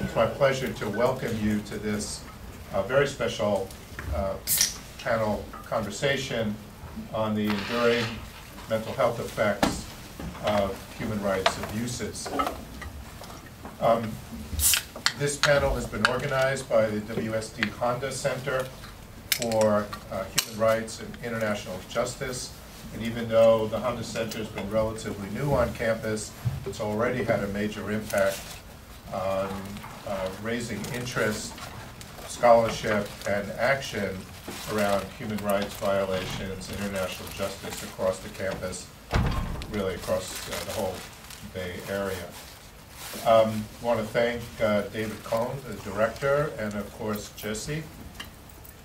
It's my pleasure to welcome you to this uh, very special uh, panel conversation on the enduring mental health effects of human rights abuses. Um, This panel has been organized by the WSD Handa Center for uh, Human Rights and International Justice. And even though the Handa Center has been relatively new on campus, it's already had a major impact on uh, raising interest, scholarship, and action around human rights violations, international justice across the campus, really across uh, the whole Bay Area. Um, Want to thank uh, David Cohen, the director, and of course Jesse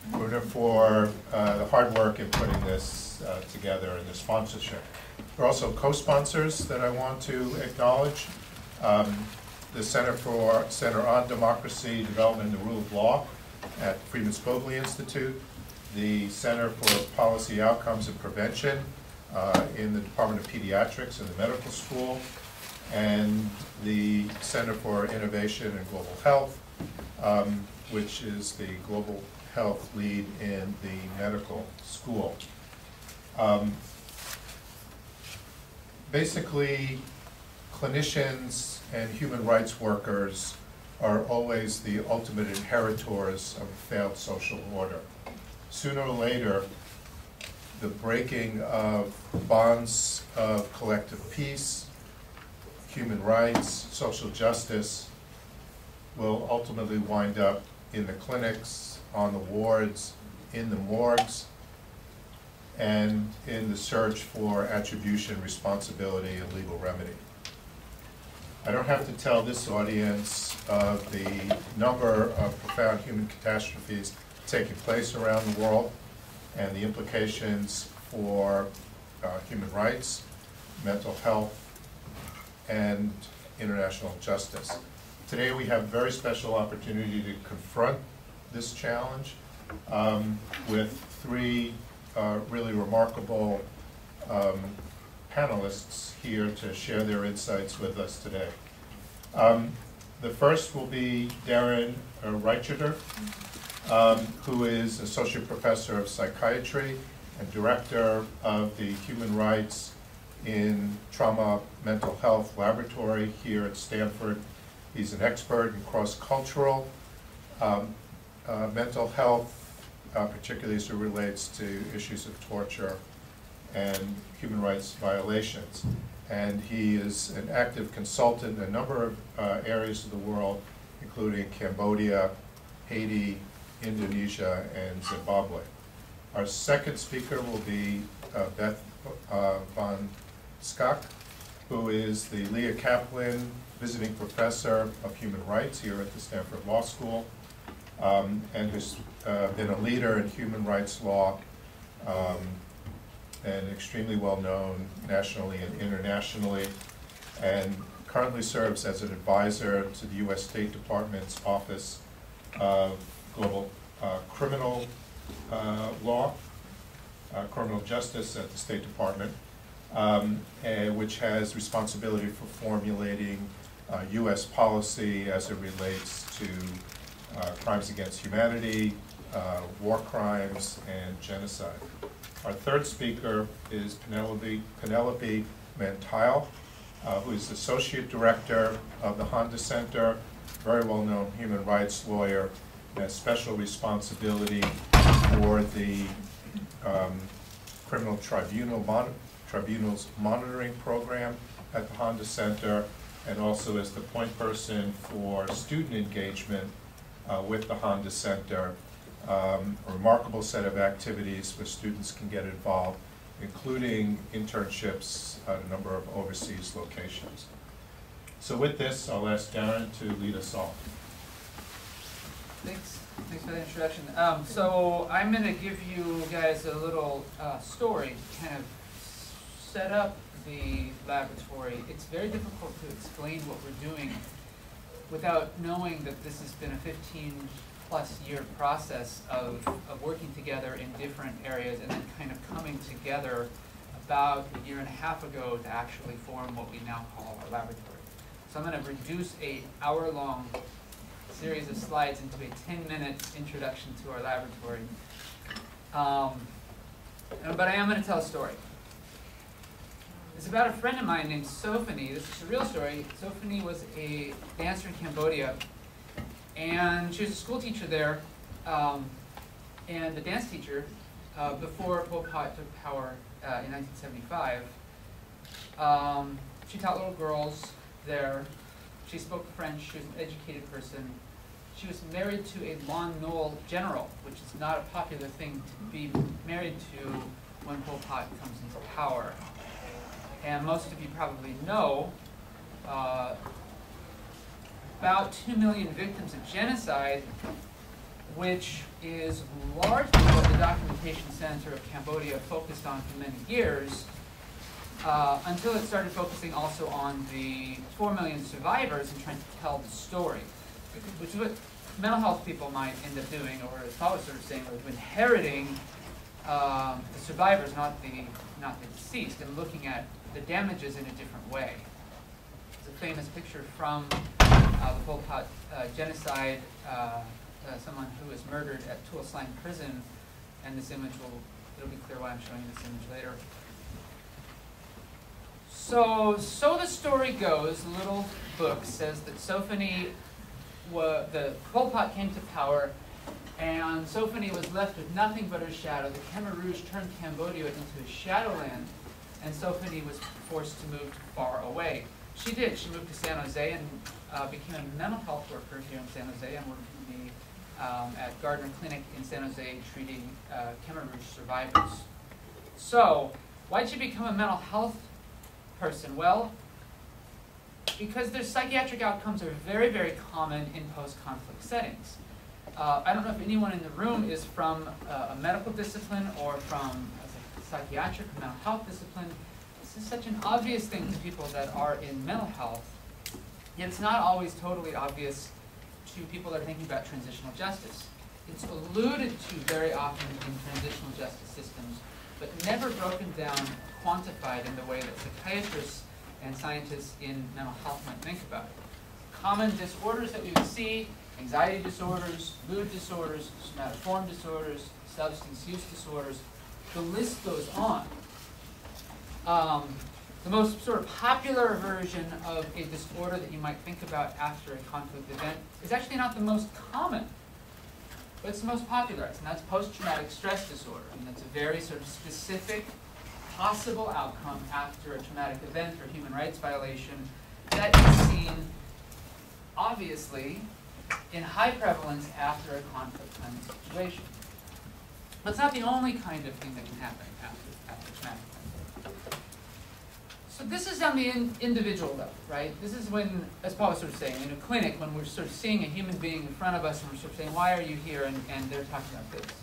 Bruder for uh, the hard work in putting this uh, together and the sponsorship. There are also co-sponsors that I want to acknowledge. Um, The Center for, Center on Democracy, Development, and the Rule of Law at Freeman Spogli Institute, the Center for Policy Outcomes and Prevention uh, in the Department of Pediatrics in the medical school, and the Center for Innovation and Global Health, um, which is the global health lead in the medical school. Um, Basically, clinicians and human rights workers are always the ultimate inheritors of a failed social order. Sooner or later, the breaking of bonds of collective peace, human rights, social justice will ultimately wind up in the clinics, on the wards, in the morgues, and in the search for attribution, responsibility, and legal remedy. I don't have to tell this audience of the number of profound human catastrophes taking place around the world and the implications for uh, human rights, mental health, and international justice. Today, we have a very special opportunity to confront this challenge um, with three uh, really remarkable um, panelists here to share their insights with us today. Um, The first will be Daryn uh, um, who is Associate Professor of Psychiatry and Director of the Human Rights in Trauma Mental Health Laboratory here at Stanford. He's an expert in cross-cultural um, uh, mental health, uh, particularly as it relates to issues of torture and human rights violations. And he is an active consultant in a number of uh, areas of the world, including Cambodia, Haiti, Indonesia, and Zimbabwe. Our second speaker will be uh, Beth uh, Van Schaack, who is the Leah Kaplan Visiting Professor of Human Rights here at the Stanford Law School, um, and has uh, been a leader in human rights law um, and extremely well-known nationally and internationally, and currently serves as an advisor to the U.S. State Department's Office of Global uh, Criminal uh, Law, uh, Criminal Justice at the State Department, um, and which has responsibility for formulating uh, U.S. policy as it relates to uh, crimes against humanity, uh, war crimes, and genocide. Our third speaker is Penelope, Penelope Van Tuyl, uh, who is Associate Director of the Handa Center, very well-known human rights lawyer, and has special responsibility for the um, Criminal Tribunal mon Tribunals Monitoring Program at the Handa Center, and also is the point person for student engagement uh, with the Handa Center um, a remarkable set of activities where students can get involved, including internships at a number of overseas locations. So with this, I'll ask Daryn to lead us off. Thanks, thanks for the introduction. Um, so I'm gonna give you guys a little, uh, story, to kind of set up the laboratory. It's very difficult to explain what we're doing without knowing that this has been a fifteen plus year process of, of working together in different areas and then kind of coming together about a year and a half ago to actually form what we now call our laboratory. So I'm gonna reduce a hour-long series of slides into a 10-minute introduction to our laboratory. Um, but I am going to tell a story. It's about a friend of mine named Sophany. This is a real story. Sophany was a dancer in Cambodia, and she was a school teacher there, um, and a dance teacher uh, before Pol Pot took power uh, in 1975. Um, she taught little girls there. She spoke French. She was an educated person. She was married to a Lon Nol general, which is not a popular thing to be married to when Pol Pot comes into power. And most of you probably know uh, about 2 million victims of genocide, which is largely what the Documentation Center of Cambodia focused on for many years, uh, until it started focusing also on the 4 million survivors and trying to tell the story, which is what mental health people might end up doing, or as Paul was sort of saying, was inheriting um, the survivors, not the, not the deceased, and looking at the damages in a different way. It's a famous picture from uh, the Pol Pot uh, genocide, uh, uh, someone who was murdered at Tuol Sleng prison, and this image will, it'll be clear why I'm showing this image later. So, so the story goes, the little book says that Sophany, the Pol Pot came to power, and Sophany was left with nothing but her shadow. The Khmer Rouge turned Cambodia into a shadowland, and Sophany was forced to move far away. She did. She moved to San Jose and uh, became a mental health worker here in San Jose and worked um, at Gardner Clinic in San Jose treating uh, Khmer Rouge survivors. So, why did she become a mental health person? Well, because their psychiatric outcomes are very, very common in post-conflict settings. Uh, I don't know if anyone in the room is from uh, a medical discipline or from a psychiatric mental health discipline. This is such an obvious thing to people that are in mental health, yet it's not always totally obvious to people that are thinking about transitional justice. It's alluded to very often in transitional justice systems, but never broken down, quantified in the way that psychiatrists and scientists in mental health might think about it. Common disorders that we would see, anxiety disorders, mood disorders, somatoform disorders, substance use disorders, the list goes on. Um, the most sort of popular version of a disorder that you might think about after a conflict event is actually not the most common, but it's the most popularized, and that's post-traumatic stress disorder. And that's a very sort of specific possible outcome after a traumatic event or human rights violation that is seen, obviously, in high prevalence after a conflict kind of situation. But it's not the only kind of thing that can happen after, after traumatic. So this is on the in individual level, right? This is when, as Paul was sort of saying, in a clinic, when we're sort of seeing a human being in front of us and we're sort of saying, why are you here? And, and they're talking about this.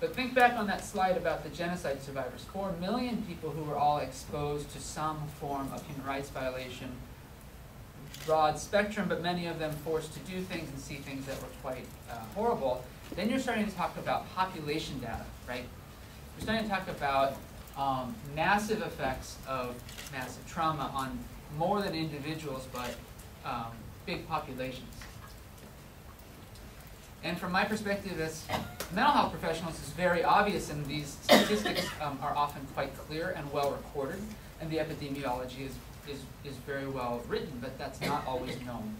But think back on that slide about the genocide survivors. Four million people who were all exposed to some form of human rights violation. Broad spectrum, but many of them forced to do things and see things that were quite uh, horrible. Then you're starting to talk about population data, right? You're starting to talk about um, massive effects of massive trauma on more than individuals, but um, big populations. And from my perspective as mental health professionals, it's very obvious, and these statistics um, are often quite clear and well recorded, and the epidemiology is, is, is very well written, but that's not always known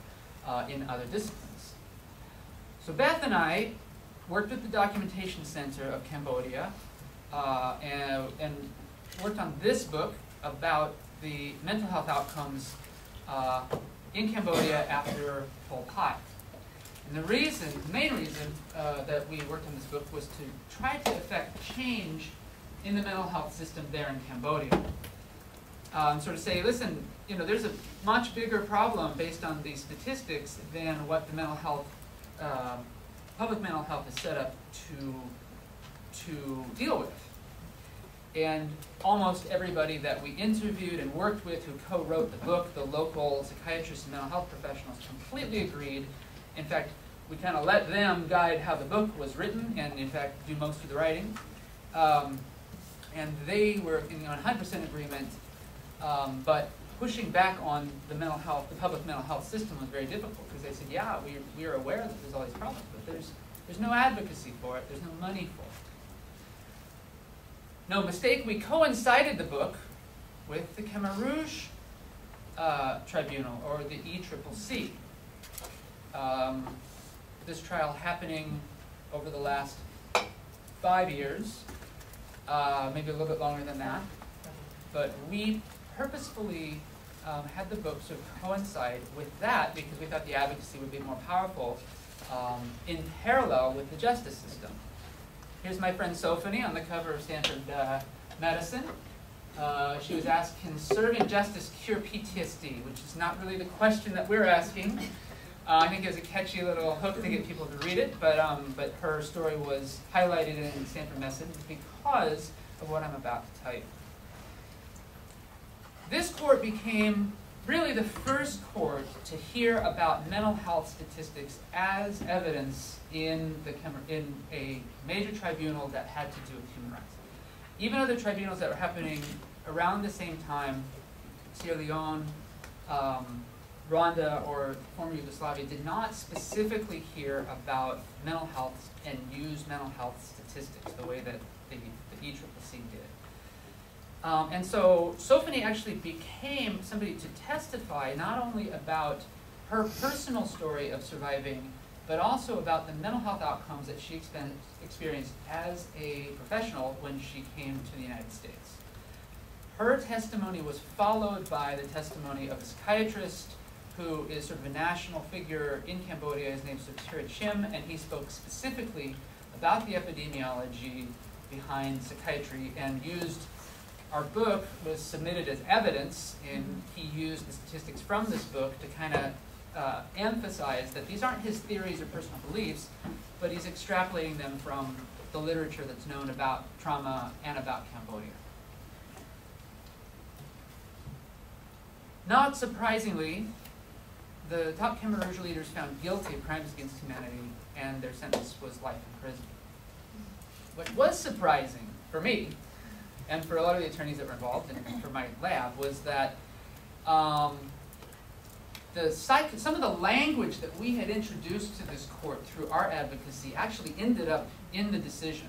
uh, in other disciplines. So Beth and I worked with the Documentation Center of Cambodia uh, and, and, worked on this book about the mental health outcomes uh, in Cambodia after Pol Pot. And the reason, the main reason uh, that we worked on this book was to try to affect change in the mental health system there in Cambodia. Um, sort of say, listen, you know, there's a much bigger problem based on these statistics than what the mental health, uh, public mental health is set up to, to deal with. And almost everybody that we interviewed and worked with who co-wrote the book, the local psychiatrists and mental health professionals, completely agreed. In fact, we kind of let them guide how the book was written and, in fact, do most of the writing. Um, and they were in 100% agreement, um, but pushing back on the mental health, the public mental health system was very difficult, because they said, yeah, we, we are aware that there's all these problems, but there's, there's no advocacy for it, there's no money for it. No mistake, we coincided the book with the Khmer Rouge uh, Tribunal, or the ECCC. Um, this trial happening over the last five years, uh, maybe a little bit longer than that. But we purposefully um, had the book sort of coincide with that because we thought the advocacy would be more powerful um, in parallel with the justice system. Here's my friend Sophany on the cover of Stanford uh, Medicine. Uh, she was asked, can serving justice cure PTSD? Which is not really the question that we're asking. Uh, I think it was a catchy little hook to get people to read it, but, um, but her story was highlighted in Stanford Medicine because of what I'm about to tell you. This court became really the first court to hear about mental health statistics as evidence in, the, in a major tribunal that had to do with human rights. Even other tribunals that were happening around the same time, Sierra Leone, um, Rwanda, or former Yugoslavia, did not specifically hear about mental health and use mental health statistics the way that the, the ECCC. Um, and so Sophany actually became somebody to testify not only about her personal story of surviving, but also about the mental health outcomes that she experienced as a professional when she came to the United States. Her testimony was followed by the testimony of a psychiatrist who is sort of a national figure in Cambodia. His name is Sotheara Chhim, and he spoke specifically about the epidemiology behind psychiatry and used our book was submitted as evidence, and he used the statistics from this book to kind of uh, emphasize that these aren't his theories or personal beliefs, but he's extrapolating them from the literature that's known about trauma and about Cambodia. Not surprisingly, the top Khmer Rouge leaders found guilty of crimes against humanity, and their sentence was life in prison. What was surprising for me and for a lot of the attorneys that were involved, and for my lab, was that um, the psych some of the language that we had introduced to this court through our advocacy actually ended up in the decision.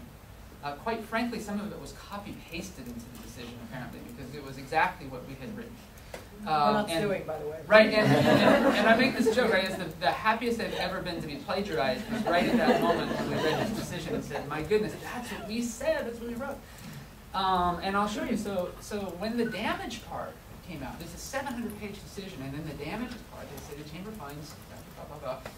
Uh, quite frankly, some of it was copy-pasted into the decision, apparently, because it was exactly what we had written. Um, We're not and, suing, by the way. Right, and, and, and I make this joke, right, is the, the happiest I've ever been to be plagiarized was right at that moment when we read this decision and said, my goodness, that's what we said, that's what we wrote. Um, and I'll show you. So, so when the damage part came out, there's a 700-page decision, and then the damage part, they say the chamber finds blah blah blah.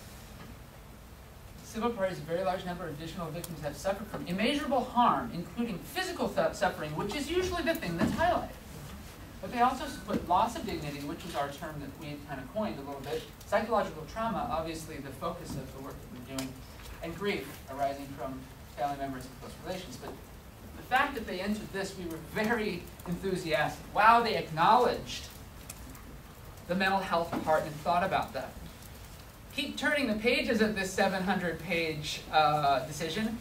Civil parties, a very large number of additional victims have suffered from immeasurable harm, including physical suffering, which is usually the thing that's highlighted. But they also put loss of dignity, which is our term that we kind of coined a little bit, psychological trauma, obviously the focus of the work that we're doing, and grief arising from family members and close relations. But the fact that they entered this, we were very enthusiastic. Wow, they acknowledged the mental health part and thought about that. Keep turning the pages of this 700-page uh, decision,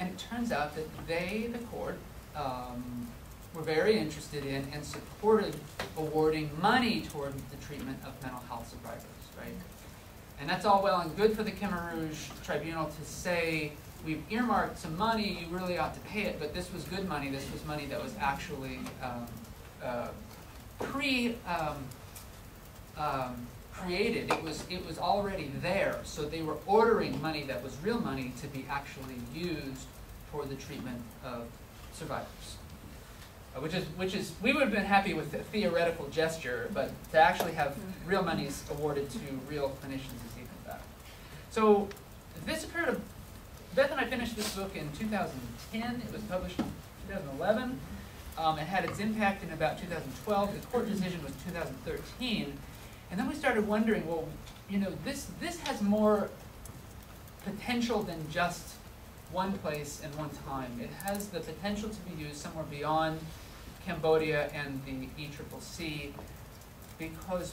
and it turns out that they, the court, um, were very interested in and supported awarding money toward the treatment of mental health survivors, right? And that's all well and good for the Khmer Rouge Tribunal to say, we've earmarked some money, you really ought to pay it, but this was good money. This was money that was actually um, uh, pre um, um, created. It was it was already there, so they were ordering money that was real money to be actually used for the treatment of survivors. Uh, which is which is we would have been happy with a theoretical gesture, but to actually have real monies awarded to real clinicians is even better. So this occurred Beth and I finished this book in 2010. It was published in 2011. Um, it had its impact in about 2012. The court decision was 2013. And then we started wondering, well, you know, this, this has more potential than just one place and one time. It has the potential to be used somewhere beyond Cambodia and the ECCC because,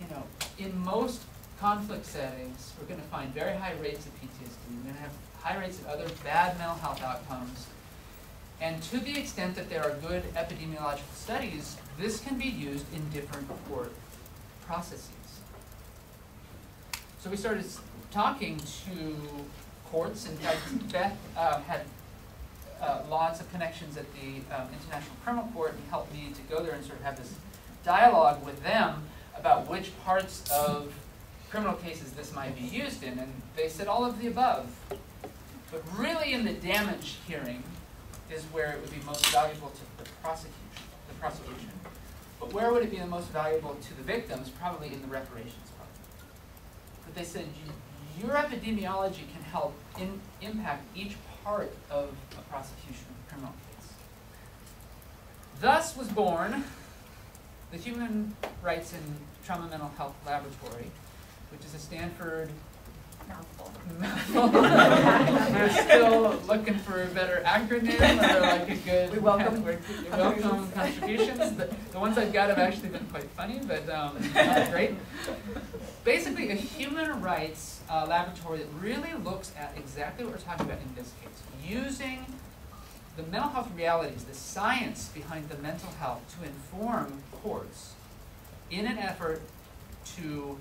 you know, in most conflict settings, we're going to find very high rates of PTSD. We're going to have high rates of other bad mental health outcomes. And to the extent that there are good epidemiological studies, this can be used in different court processes. So we started talking to courts, in fact, Beth uh, had uh, lots of connections at the um, International Criminal Court and helped me to go there and sort of have this dialogue with them about which parts of criminal cases this might be used in, and they said all of the above. But really in the damage hearing is where it would be most valuable to the prosecution, the prosecution. But where would it be the most valuable to the victims? Probably in the reparations part. But they said "You- your epidemiology can help in, impact each part of a prosecution of a criminal case. Thus was born the Human Rights and Trauma Mental Health Laboratory, which is a Stanford Mouthful. we're still looking for a better acronym or like a good. We welcome we welcome contributions. The, the ones I've got have actually been quite funny, but um, great. Basically, a human rights uh, laboratory that really looks at exactly what we're talking about in this case, using the mental health realities, the science behind the mental health to inform courts in an effort to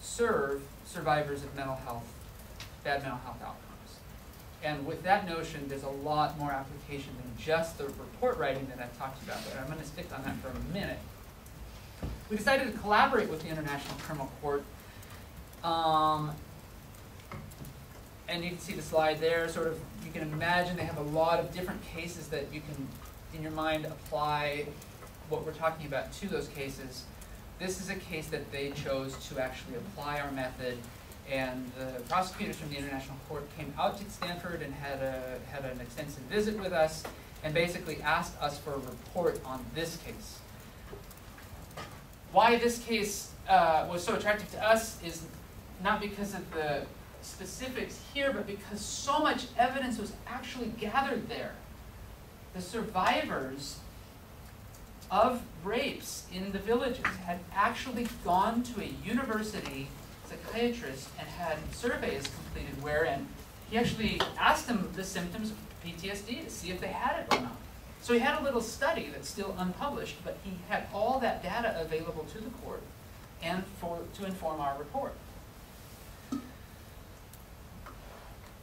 serve survivors of mental health, bad mental health outcomes. And with that notion, there's a lot more application than just the report writing that I've talked about, but I'm gonna stick on that for a minute. We decided to collaborate with the International Criminal Court. Um, and you can see the slide there, sort of, you can imagine they have a lot of different cases that you can, in your mind, apply what we're talking about to those cases. This is a case that they chose to actually apply our method, and the prosecutors from the International Court came out to Stanford and had a, had an extensive visit with us, and basically asked us for a report on this case. Why this case uh, was so attractive to us is not because of the specifics here, but because so much evidence was actually gathered there. The survivors of rapes in the villages had actually gone to a university psychiatrist and had surveys completed wherein he actually asked them the symptoms of PTSD to see if they had it or not. So he had a little study that's still unpublished, but he had all that data available to the court and for, to inform our report.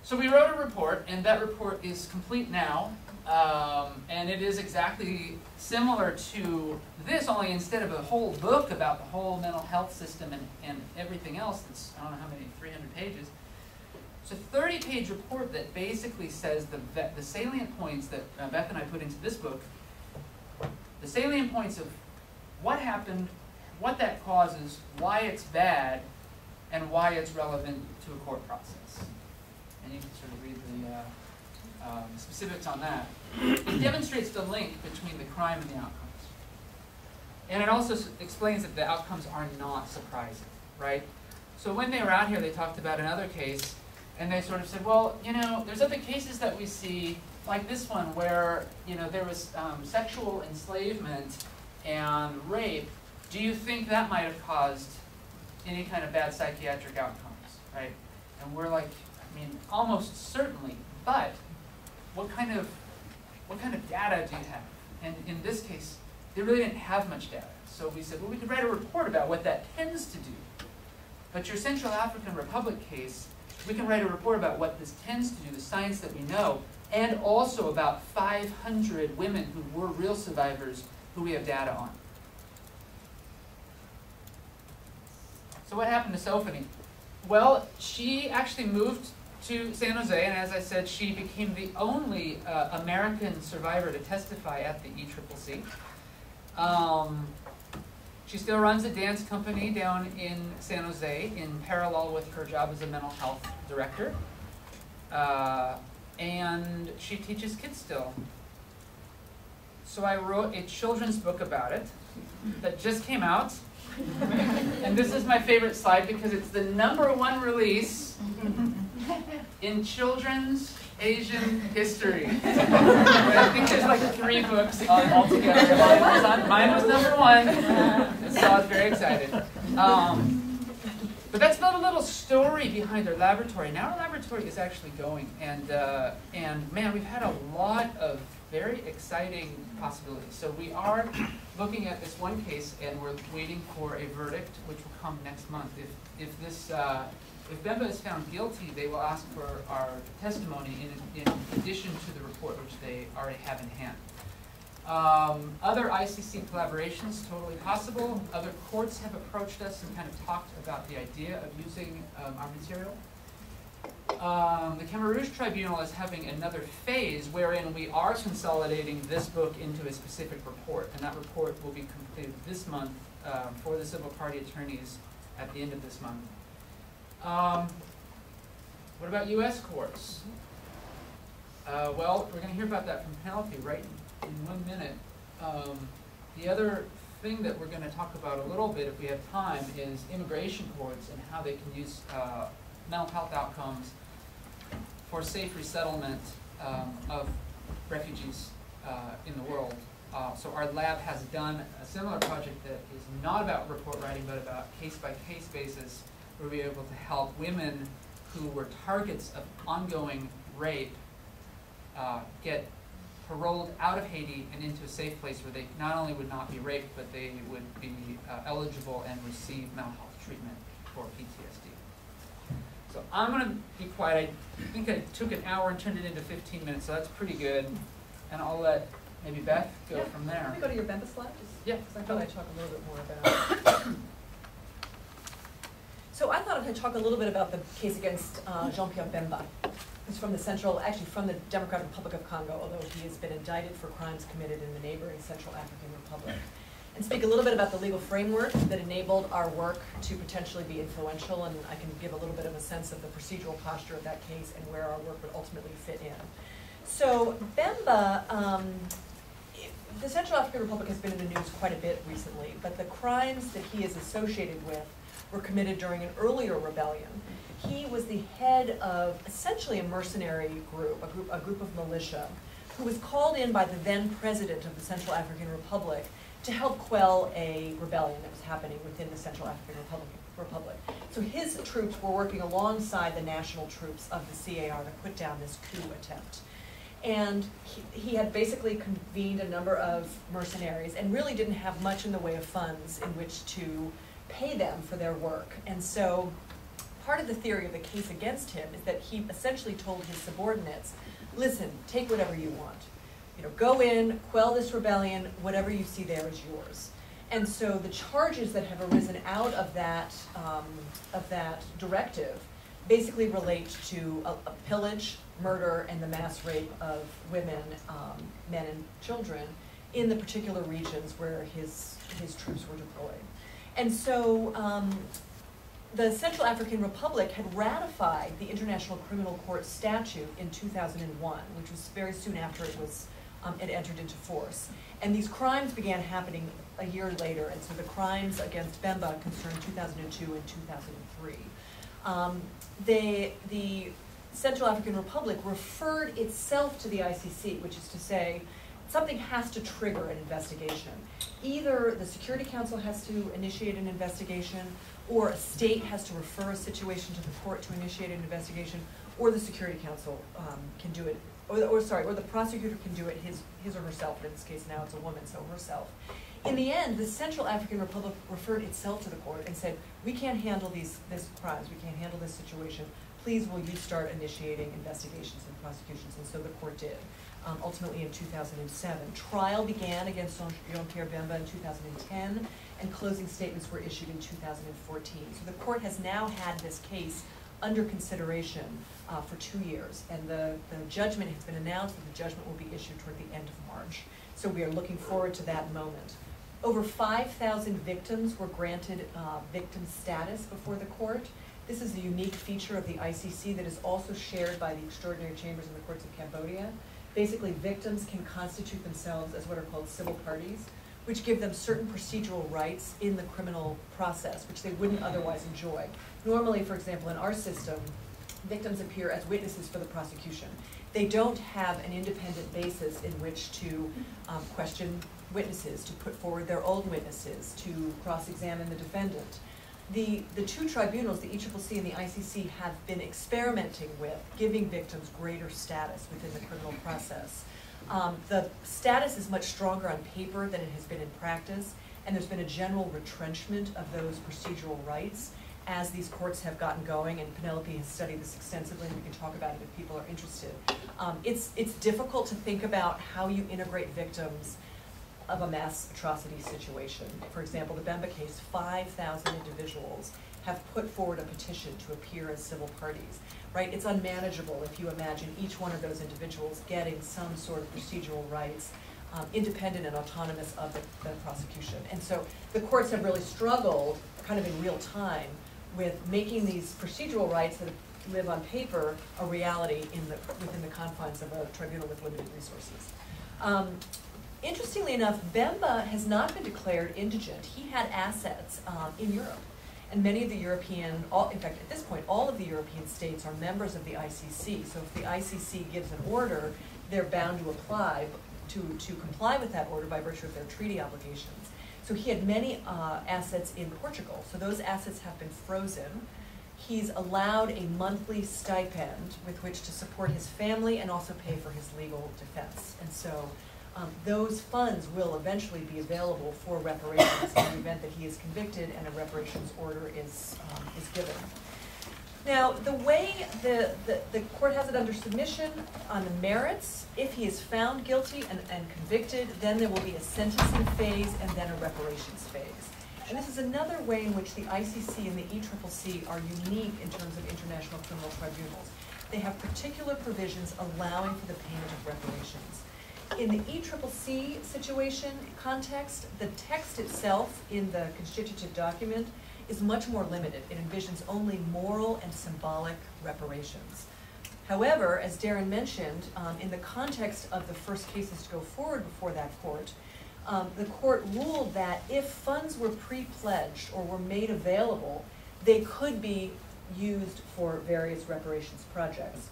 So we wrote a report, and that report is complete now, um, and it is exactly similar to this, only instead of a whole book about the whole mental health system and, and everything else that's, I don't know how many, 300 pages. It's a 30-page report that basically says the, the salient points that uh, Beth and I put into this book, the salient points of what happened, what that causes, why it's bad, and why it's relevant to a court process and you can sort of read the uh, um, specifics on that. It demonstrates the link between the crime and the outcomes. And it also explains that the outcomes are not surprising, right? So when they were out here, they talked about another case, and they sort of said, well, you know, there's other cases that we see, like this one, where, you know, there was um, sexual enslavement and rape. Do you think that might have caused any kind of bad psychiatric outcomes, right? And we're like, I mean, almost certainly, but what kind of what kind of data do you have? And in this case, they really didn't have much data. So we said, well, we could write a report about what that tends to do. But your Central African Republic case, we can write a report about what this tends to do, the science that we know, and also about 500 women who were real survivors who we have data on. So what happened to Sophie? Well, she actually moved to San Jose, and as I said, she became the only uh, American survivor to testify at the ECCC. Um, she still runs a dance company down in San Jose in parallel with her job as a mental health director. Uh, and she teaches kids still. So I wrote a children's book about it that just came out. and this is my favorite slide because it's the number one release in children's Asian history. I think there's like three books all- altogether. Mine was, on, mine was number one, so I was very excited. Um, but that's not a little story behind our laboratory. Now our laboratory is actually going, and uh, and man, we've had a lot of very exciting possibilities. So we are looking at this one case and we're waiting for a verdict, which will come next month. If, if this, uh, if Bemba is found guilty, they will ask for our testimony in, in addition to the report which they already have in hand. Um, other ICC collaborations, totally possible. Other courts have approached us and kind of talked about the idea of using um, our material. Um, the Khmer Tribunal is having another phase wherein we are consolidating this book into a specific report, and that report will be completed this month um, for the civil party attorneys at the end of this month. Um, what about U.S. courts? Uh, well, we're going to hear about that from Penelope right in one minute. Um, the other thing that we're going to talk about a little bit, if we have time, is immigration courts and how they can use uh, mental health outcomes for safe resettlement um, of refugees uh, in the world. Uh, so our lab has done a similar project that is not about report writing, but about case-by-case basis, where we're able to help women who were targets of ongoing rape uh, get paroled out of Haiti and into a safe place where they not only would not be raped, but they would be uh, eligible and receive mental health treatment for PTSD. So I'm gonna be quiet. I think I took an hour and turned it into 15 minutes, so that's pretty good. And I'll let maybe Beth go Yeah, from there. me go to your Bemba slide, just, Yeah, because I thought I'd talk a little bit more about. So I thought I'd talk a little bit about the case against uh, Jean-Pierre Bemba. He's from the Central, actually from the Democratic Republic of Congo, although he has been indicted for crimes committed in the neighboring Central African Republic. And speak a little bit about the legal framework that enabled our work to potentially be influential, and I can give a little bit of a sense of the procedural posture of that case and where our work would ultimately fit in. So Bemba, um, the Central African Republic has been in the news quite a bit recently, but the crimes that he is associated with were committed during an earlier rebellion. He was the head of essentially a mercenary group, a group, a group of militia, who was called in by the then president of the Central African Republic to help quell a rebellion that was happening within the Central African Republic. Republic. So his troops were working alongside the national troops of the CAR to put down this coup attempt. And he, he had basically convened a number of mercenaries and really didn't have much in the way of funds in which to pay them for their work. And so part of the theory of the case against him is that he essentially told his subordinates, listen, take whatever you want. You know, go in, quell this rebellion, whatever you see there is yours. And so the charges that have arisen out of that, um, of that directive basically relate to a, a pillage, murder, and the mass rape of women, um, men, and children in the particular regions where his, his troops were deployed. And so um, the Central African Republic had ratified the International Criminal Court statute in 2001, which was very soon after it was um, it entered into force. And these crimes began happening a year later, and so the crimes against Bemba concerned 2002 and 2003. Um, they, the Central African Republic referred itself to the ICC, which is to say, something has to trigger an investigation. Either the Security Council has to initiate an investigation, or a state has to refer a situation to the court to initiate an investigation, or the Security Council um, can do it, or, or sorry, or the prosecutor can do it his, his or herself, in this case now it's a woman, so herself. In the end, the Central African Republic referred itself to the court and said, we can't handle these, this crimes, we can't handle this situation, please will you start initiating investigations and prosecutions, and so the court did, um, ultimately in two thousand and seven. Trial began against Jean-Pierre Bemba in two thousand and ten, and closing statements were issued in two thousand and fourteen. So the court has now had this case under consideration, uh, for two years, and the, the judgment has been announced, and the judgment will be issued toward the end of March. So we are looking forward to that moment. Over five thousand victims were granted, uh, victim status before the court. This is a unique feature of the ICC that is also shared by the extraordinary chambers in the courts of Cambodia. Basically, victims can constitute themselves as what are called civil parties, which give them certain procedural rights in the criminal process, which they wouldn't otherwise enjoy. Normally, for example, in our system, victims appear as witnesses for the prosecution. They don't have an independent basis in which to um, question witnesses, to put forward their own witnesses, to cross-examine the defendant. The, the two tribunals, the ECCC and the ICC, have been experimenting with giving victims greater status within the criminal process. Um, the status is much stronger on paper than it has been in practice, and there's been a general retrenchment of those procedural rights as these courts have gotten going, and Penelope has studied this extensively, and we can talk about it if people are interested. Um, it's, it's difficult to think about how you integrate victims of a mass atrocity situation. For example, the Bemba case, five thousand individuals have put forward a petition to appear as civil parties, right? It's unmanageable if you imagine each one of those individuals getting some sort of procedural rights, um, independent and autonomous of the, the prosecution. And so the courts have really struggled, kind of in real time, with making these procedural rights that live on paper a reality in the, within the confines of a tribunal with limited resources. Um, interestingly enough, Bemba has not been declared indigent. He had assets um, in Europe. And many of the European, all, in fact, at this point, all of the European states are members of the ICC. So if the ICC gives an order, they're bound to apply, to, to comply with that order by virtue of their treaty obligations. So he had many uh, assets in Portugal. So those assets have been frozen. He's allowed a monthly stipend with which to support his family and also pay for his legal defense. And so um, those funds will eventually be available for reparations in the event that he is convicted and a reparations order is, um, is given. Now, the way the, the, the court has it under submission on the merits, if he is found guilty and, and convicted, then there will be a sentencing phase and then a reparations phase. And this is another way in which the ICC and the ECCC are unique in terms of international criminal tribunals. They have particular provisions allowing for the payment of reparations. In the ECCC situation context, the text itself in the constitutive document is much more limited. It envisions only moral and symbolic reparations. However, as Daryn mentioned, um, in the context of the first cases to go forward before that court, um, the court ruled that if funds were pre-pledged or were made available, they could be used for various reparations projects.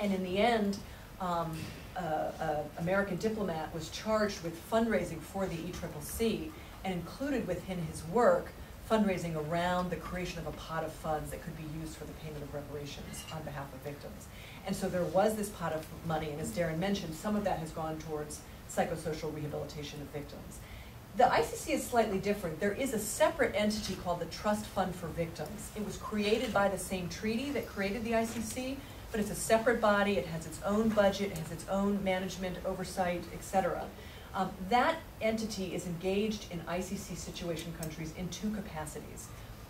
And in the end, um, uh, American diplomat was charged with fundraising for the ECCC and included within his work fundraising around the creation of a pot of funds that could be used for the payment of reparations on behalf of victims. And so there was this pot of money, and as Daryn mentioned, some of that has gone towards psychosocial rehabilitation of victims. The ICC is slightly different. There is a separate entity called the Trust Fund for Victims. It was created by the same treaty that created the ICC, but it's a separate body. It has its own budget, it has its own management, oversight, etc. Um, that entity is engaged in ICC situation countries in two capacities.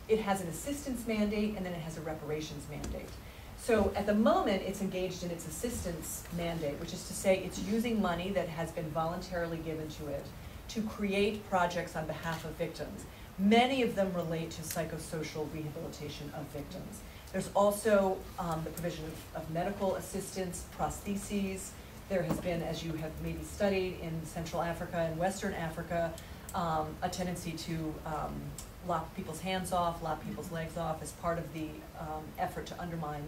It has an assistance mandate and then it has a reparations mandate. So at the moment, it's engaged in its assistance mandate, which is to say it's using money that has been voluntarily given to it to create projects on behalf of victims. Many of them relate to psychosocial rehabilitation of victims. There's also um, the provision of, of medical assistance, prostheses, there has been, as you have maybe studied in Central Africa and Western Africa, um, a tendency to um, lock people's hands off, lock people's legs off as part of the um, effort to undermine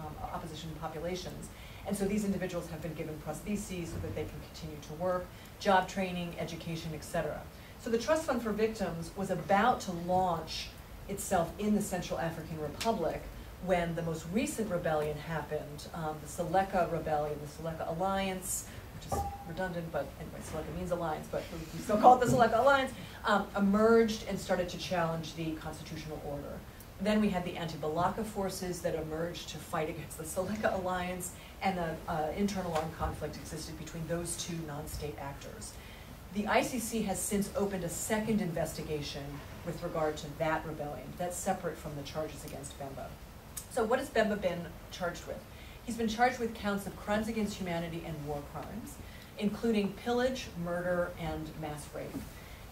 um, opposition populations. And so these individuals have been given prostheses so that they can continue to work, job training, education, etc. So the Trust Fund for Victims was about to launch itself in the Central African Republic when the most recent rebellion happened, um, the Seleka rebellion, the Seleka Alliance, which is redundant, but anyway, Seleka means alliance, but we still call it the Seleka Alliance, um, emerged and started to challenge the constitutional order. Then we had the anti-Balaka forces that emerged to fight against the Seleka Alliance, and an uh, internal armed conflict existed between those two non-state actors. The ICC has since opened a second investigation with regard to that rebellion. That's separate from the charges against Bemba. So what has Bemba been charged with? He's been charged with counts of crimes against humanity and war crimes, including pillage, murder, and mass rape.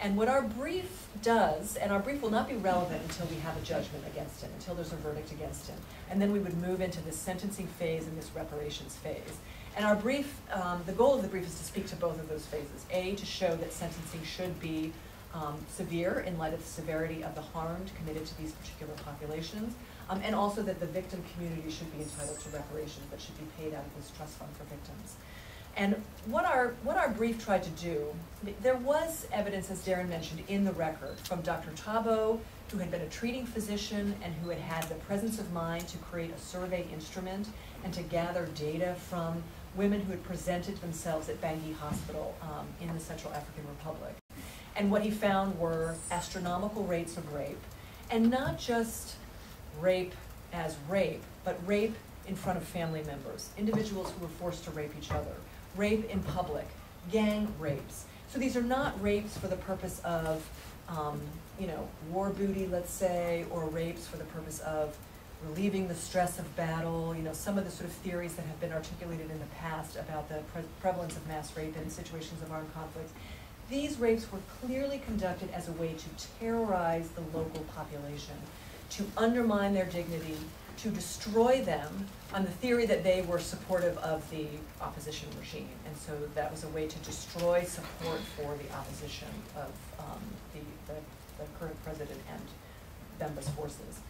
And what our brief does, and our brief will not be relevant until we have a judgment against him, until there's a verdict against him. And then we would move into this sentencing phase and this reparations phase. And our brief, um, the goal of the brief is to speak to both of those phases. A, to show that sentencing should be um, severe in light of the severity of the harm committed to these particular populations, um, and also that the victim community should be entitled to reparations that should be paid out of this trust fund for victims. And what our, what our brief tried to do, there was evidence, as Daryn mentioned, in the record from Dr. Tabo, who had been a treating physician and who had had the presence of mind to create a survey instrument and to gather data from women who had presented themselves at Bangui Hospital um, in the Central African Republic. And what he found were astronomical rates of rape, and not just rape as rape, but rape in front of family members, individuals who were forced to rape each other, rape in public, gang rapes. So these are not rapes for the purpose of, um, you know, war booty, let's say, or rapes for the purpose of relieving the stress of battle, you know, some of the sort of theories that have been articulated in the past about the pre prevalence of mass rape in situations of armed conflict. These rapes were clearly conducted as a way to terrorize the local population, to undermine their dignity, to destroy them on the theory that they were supportive of the opposition regime. And so that was a way to destroy support for the opposition of um, the, the, the current president and Bemba's forces.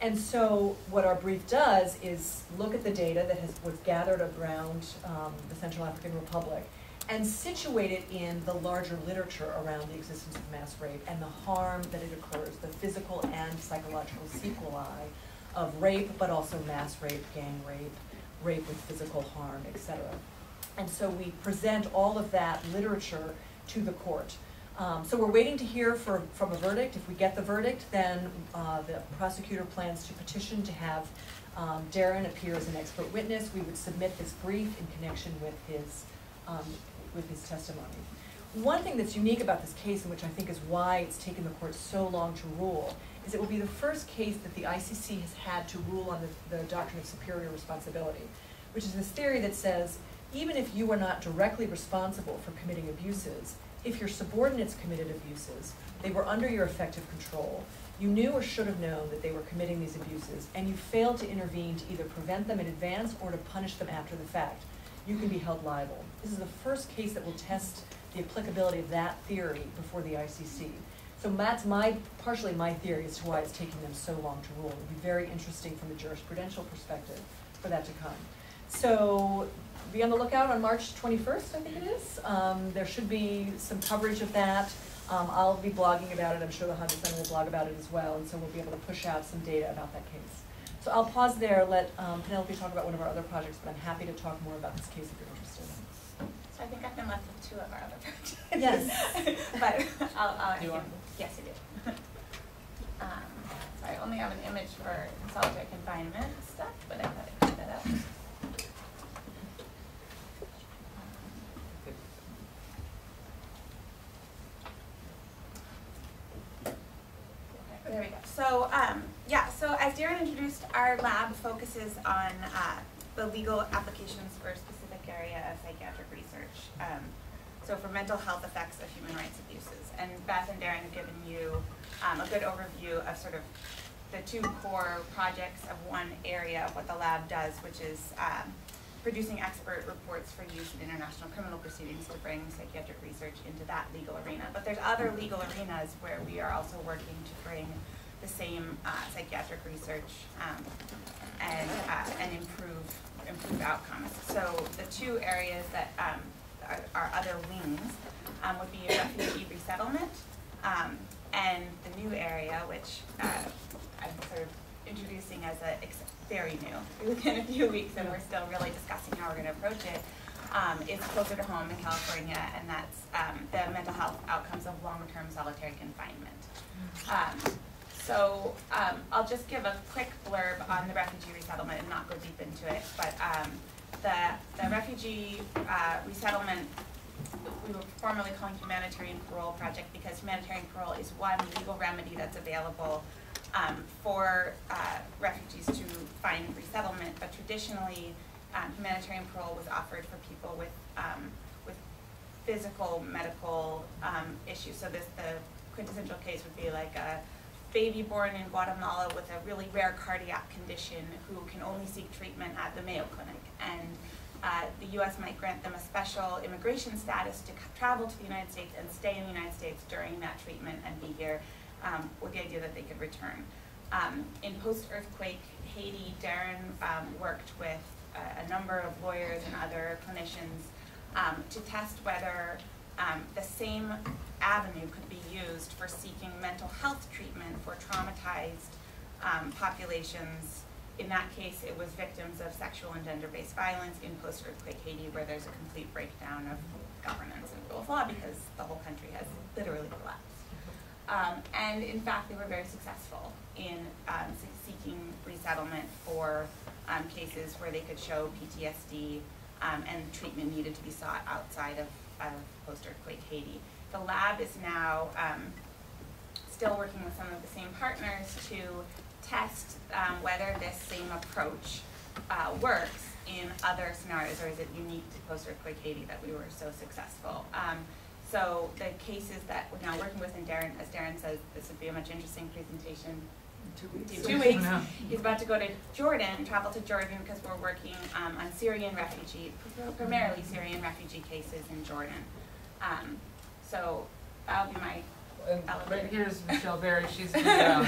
And so what our brief does is look at the data that has, was gathered around um, the Central African Republic and situate it in the larger literature around the existence of mass rape and the harm that it occurs, the physical and psychological sequelae of rape, but also mass rape, gang rape, rape with physical harm, etc. And so we present all of that literature to the court. Um, so we're waiting to hear for, from a verdict. If we get the verdict, then uh, the prosecutor plans to petition to have um, Daryn appear as an expert witness. We would submit this brief in connection with his, um, with his testimony. One thing that's unique about this case, and which I think is why it's taken the court so long to rule, is it will be the first case that the ICC has had to rule on the, the doctrine of superior responsibility, which is this theory that says even if you are not directly responsible for committing abuses, if your subordinates committed abuses, they were under your effective control, you knew or should have known that they were committing these abuses, and you failed to intervene to either prevent them in advance or to punish them after the fact, you can be held liable. This is the first case that will test the applicability of that theory before the ICC. So that's my, partially my theory as to why it's taking them so long to rule. It'll be very interesting from a jurisprudential perspective for that to come. So be on the lookout on March 21st, I think it is. Um, there should be some coverage of that. Um, I'll be blogging about it. I'm sure the Handa Center will blog about it as well, and so we'll be able to push out some data about that case. So I'll pause there, let um, Penelope talk about one of our other projects, but I'm happy to talk more about this case if you're interested. So I think I've been left with two of our other projects. Yes. but I'll, I'll Do you want- Yes, I do. um, so I only have an image for solitary confinement stuff, but I thought I'd put that up. There we go. So, um, yeah, so as Daryn introduced, our lab focuses on uh, the legal applications for a specific area of psychiatric research. Um, so for mental health effects of human rights abuses. And Beth and Daryn have given you um, a good overview of sort of the two core projects of one area of what the lab does, which is um, producing expert reports for use in international criminal proceedings to bring psychiatric research into that legal arena. But there's other legal arenas where we are also working to bring the same uh, psychiatric research um, and uh, and improve improve outcomes. So the two areas that um, are, are other wings um, would be refugee resettlement um, and the new area, which uh, I'm sort of introducing as a very new within a few weeks, and we're still really discussing how we're going to approach it. Um, is closer to home in California, and that's um, the mental health outcomes of long-term solitary confinement. Um, so um, I'll just give a quick blurb on the refugee resettlement and not go deep into it. But um, the, the refugee uh, resettlement, we were formerly calling humanitarian parole project because humanitarian parole is one legal remedy that's available um, for uh, refugees to find resettlement. But traditionally, um, humanitarian parole was offered for people with um, with physical medical um, issues. So this the quintessential case would be like a baby born in Guatemala with a really rare cardiac condition who can only seek treatment at the Mayo Clinic. And uh, the U.S. might grant them a special immigration status to travel to the United States and stay in the United States during that treatment and be here um, with the idea that they could return. Um, in post-earthquake Haiti, Daryn um, worked with a, a number of lawyers and other clinicians um, to test whether um, the same avenue could be used for seeking mental health treatment for traumatized um, populations in that case, it was victims of sexual and gender-based violence in post-earthquake Haiti, where there's a complete breakdown of governance and rule of law because the whole country has literally collapsed. Um, and in fact, they were very successful in um, seeking resettlement for um, cases where they could show PTSD um, and treatment needed to be sought outside of, of post-earthquake Haiti. The lab is now um, still working with some of the same partners to test um, whether this same approach uh, works in other scenarios, or is it unique to post-earthquake Haiti that we were so successful? Um, so the cases that we're now working with, and Daryn, as Daryn says, this would be a much interesting presentation Two weeks. in two weeks. He's about to go to Jordan, travel to Jordan, because we're working um, on Syrian refugee, primarily Syrian refugee cases in Jordan. Um, so that'll be my And right here is Michele Barry, she's the, um,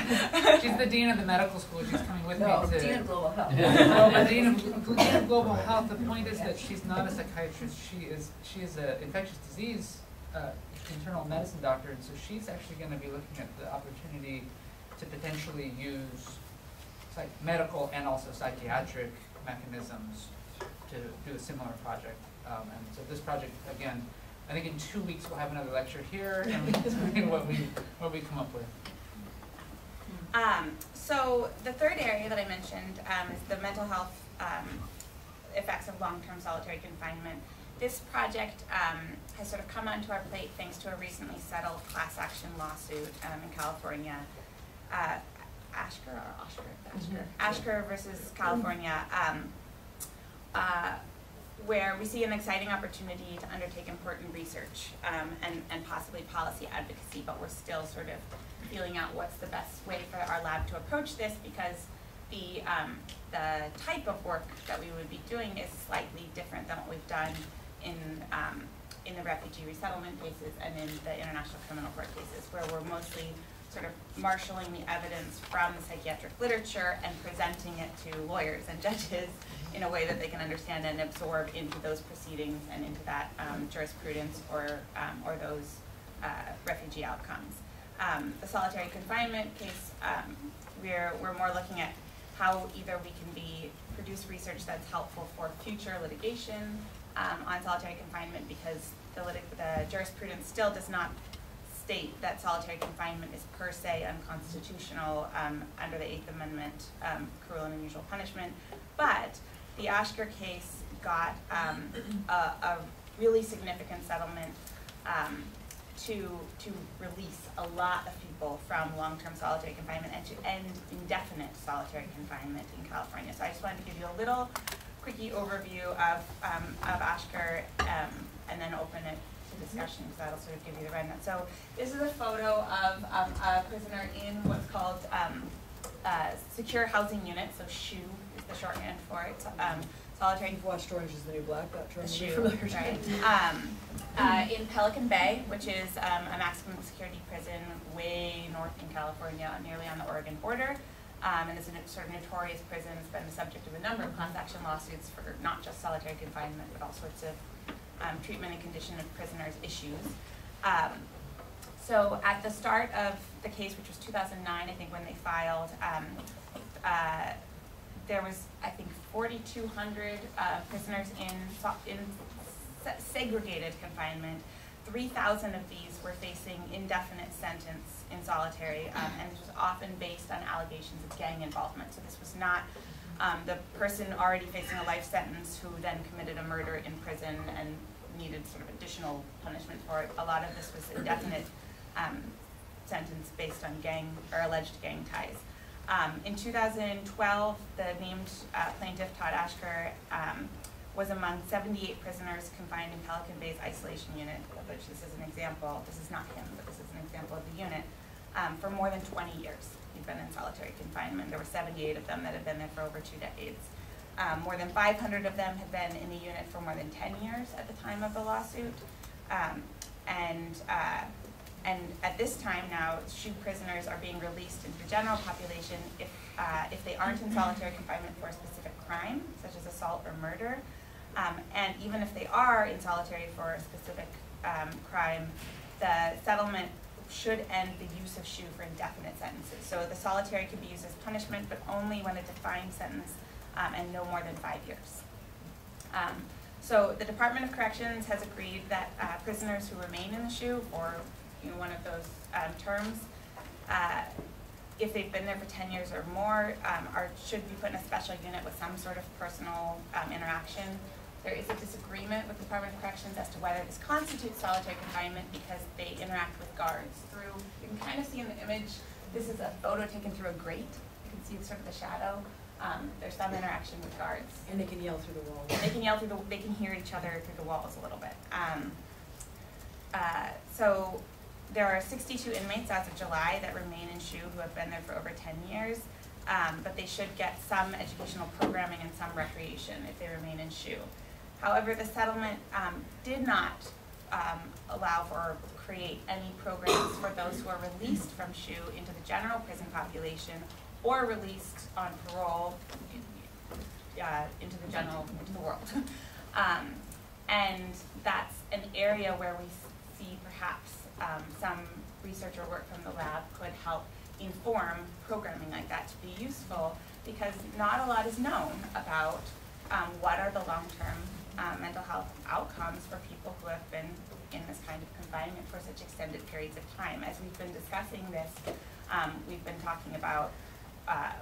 she's the dean of the medical school, she's coming with me No, to. Dean of Global Health. Well, the dean of, dean of global health, the point is that she's not a psychiatrist, she is, she is an infectious disease, uh, internal medicine doctor, and so she's actually gonna be looking at the opportunity to potentially use psych, medical and also psychiatric mechanisms to do a similar project. Um, and so this project, again, I think in two weeks we'll have another lecture here, and we what we, what we come up with. Um, so the third area that I mentioned um, is the mental health um, effects of long-term solitary confinement. This project um, has sort of come onto our plate thanks to a recently settled class action lawsuit um, in California. Uh, Ashker or Oshker? Ashker. Ashker versus California, um, uh, where we see an exciting opportunity to undertake important research um, and, and possibly policy advocacy, but we're still sort of feeling out what's the best way for our lab to approach this because the, um, the type of work that we would be doing is slightly different than what we've done in, um, in the refugee resettlement cases and in the international criminal court cases, where we're mostly sort of marshaling the evidence from the psychiatric literature and presenting it to lawyers and judges in a way that they can understand and absorb into those proceedings and into that um, jurisprudence or, um, or those uh, refugee outcomes. Um, the solitary confinement case, um, we're, we're more looking at how either we can be, produce research that's helpful for future litigation um, on solitary confinement because the the jurisprudence still does not state that solitary confinement is per se unconstitutional um, under the Eighth Amendment, um, cruel and unusual punishment. But the Oshker case got um, a, a really significant settlement um, to to release a lot of people from long-term solitary confinement and to end indefinite solitary confinement in California. So I just wanted to give you a little quickie overview of um, of Oshker um, and then open it discussion because that'll sort of give you the rundown. So this is a photo of um, a prisoner in what's called um, uh, secure housing unit. So SHU is the shorthand for it. Um, solitary You've watched Orange is the New Black, that term the is SHU, familiar to right? Um, uh, in Pelican Bay, which is um, a maximum security prison way north in California, nearly on the Oregon border. Um, and it's a sort of notorious prison. It's been the subject of a number of class action lawsuits for not just solitary confinement, but all sorts of um, treatment and condition of prisoners issues. Um, so at the start of the case, which was 2009, I think when they filed, um, uh, there was, I think, 4,200 uh, prisoners in, in segregated confinement. 3,000 of these were facing indefinite sentence in solitary, um, and this was often based on allegations of gang involvement. So this was not um, the person already facing a life sentence who then committed a murder in prison and needed sort of additional punishment for it. A lot of this was indefinite um, sentence based on gang or alleged gang ties. Um, in 2012, the named uh, plaintiff, Todd Ashker, um, was among 78 prisoners confined in Pelican Bay's isolation unit, of which this is an example. This is not him, but this is an example of the unit. Um, for more than 20 years, he'd been in solitary confinement. There were 78 of them that had been there for over two decades. Um, more than 500 of them had been in the unit for more than 10 years at the time of the lawsuit. Um, and uh, and at this time now, SHU prisoners are being released into the general population if, uh, if they aren't in solitary confinement for a specific crime, such as assault or murder. Um, and even if they are in solitary for a specific um, crime, the settlement should end the use of SHU for indefinite sentences. So the solitary can be used as punishment, but only when a defined sentence um, and no more than five years. Um, so the Department of Corrections has agreed that uh, prisoners who remain in the SHU or you know, one of those um, terms, uh, if they've been there for ten years or more, um, are, should be put in a special unit with some sort of personal um, interaction. There is a disagreement with the Department of Corrections as to whether this constitutes solitary confinement because they interact with guards through, you can kind of see in the image, this is a photo taken through a grate. You can see sort of the shadow. Um, there's some interaction with guards. And they can yell through the wall. They can yell through the, they can hear each other through the walls a little bit. Um, uh, so there are sixty-two inmates as of July that remain in SHU who have been there for over ten years. Um, but they should get some educational programming and some recreation if they remain in SHU. However, the settlement, um, did not, um, allow for or create any programs for those who are released from SHU into the general prison population or released on parole, uh, into the general, into the world. Um, and that's an area where we see perhaps, um, some research or work from the lab could help inform programming like that to be useful, because not a lot is known about, um, what are the long-term, um, mental health outcomes for people who have been in this kind of confinement for such extended periods of time. As we've been discussing this, um, we've been talking about, uh,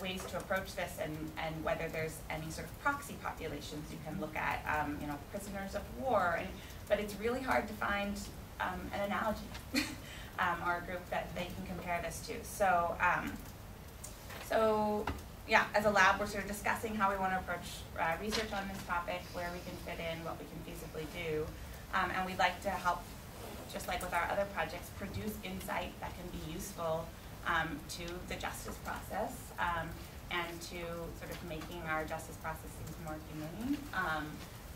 ways to approach this and, and whether there's any sort of proxy populations you can look at, um, you know, prisoners of war, and, but it's really hard to find, um, an analogy, um, or a group that they can compare this to, so, um, so, yeah, as a lab, we're sort of discussing how we wanna approach, uh, research on this topic, where we can fit in, what we can feasibly do, um, and we'd like to help, just like with our other projects, produce insight that can be useful, um, to the justice process, um, and to sort of making our justice processes more humane, um,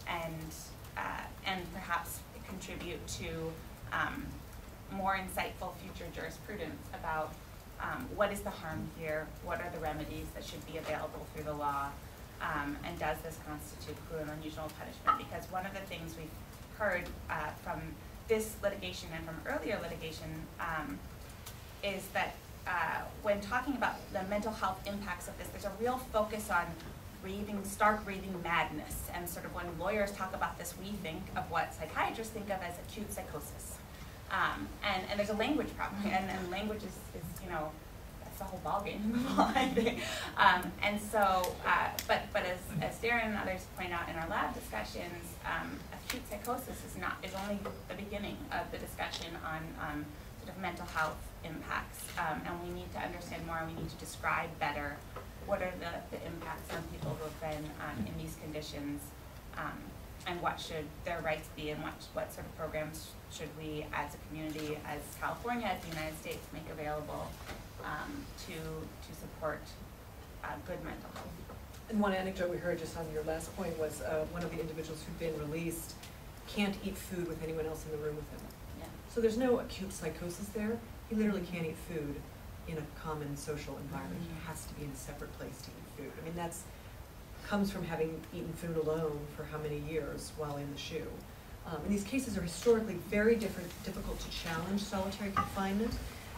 and, uh, and perhaps contribute to, um, more insightful future jurisprudence about, um, what is the harm here, what are the remedies that should be available through the law, um, and does this constitute cruel and unusual punishment? Because one of the things we've heard, uh, from this litigation and from earlier litigation, um, is that uh, when talking about the mental health impacts of this, there's a real focus on raving, stark raving madness. And sort of when lawyers talk about this, we think of what psychiatrists think of as acute psychosis. Um, and, and there's a language problem, and, and language is, is, you know, that's the whole ballgame I think. Um, and so, uh, but, but as, as Daryn and others point out in our lab discussions, um, acute psychosis is not, is only the beginning of the discussion on, sort of mental health impacts. Um, and we need to understand more, and we need to describe better what are the, the impacts on people who have been, um, in these conditions, um, and what should their rights be, and what, what sort of programs should we, as a community, as California, as the United States, make available, um, to, to support, uh, good mental health. And one anecdote we heard just on your last point was, uh, one of the individuals who'd been released can't eat food with anyone else in the room with him. Yeah. So there's no acute psychosis there. He literally can't eat food in a common social environment. He has to be in a separate place to eat food. I mean, that's, comes from having eaten food alone for how many years while in the SHU. Um, and these cases are historically very different, difficult to challenge solitary confinement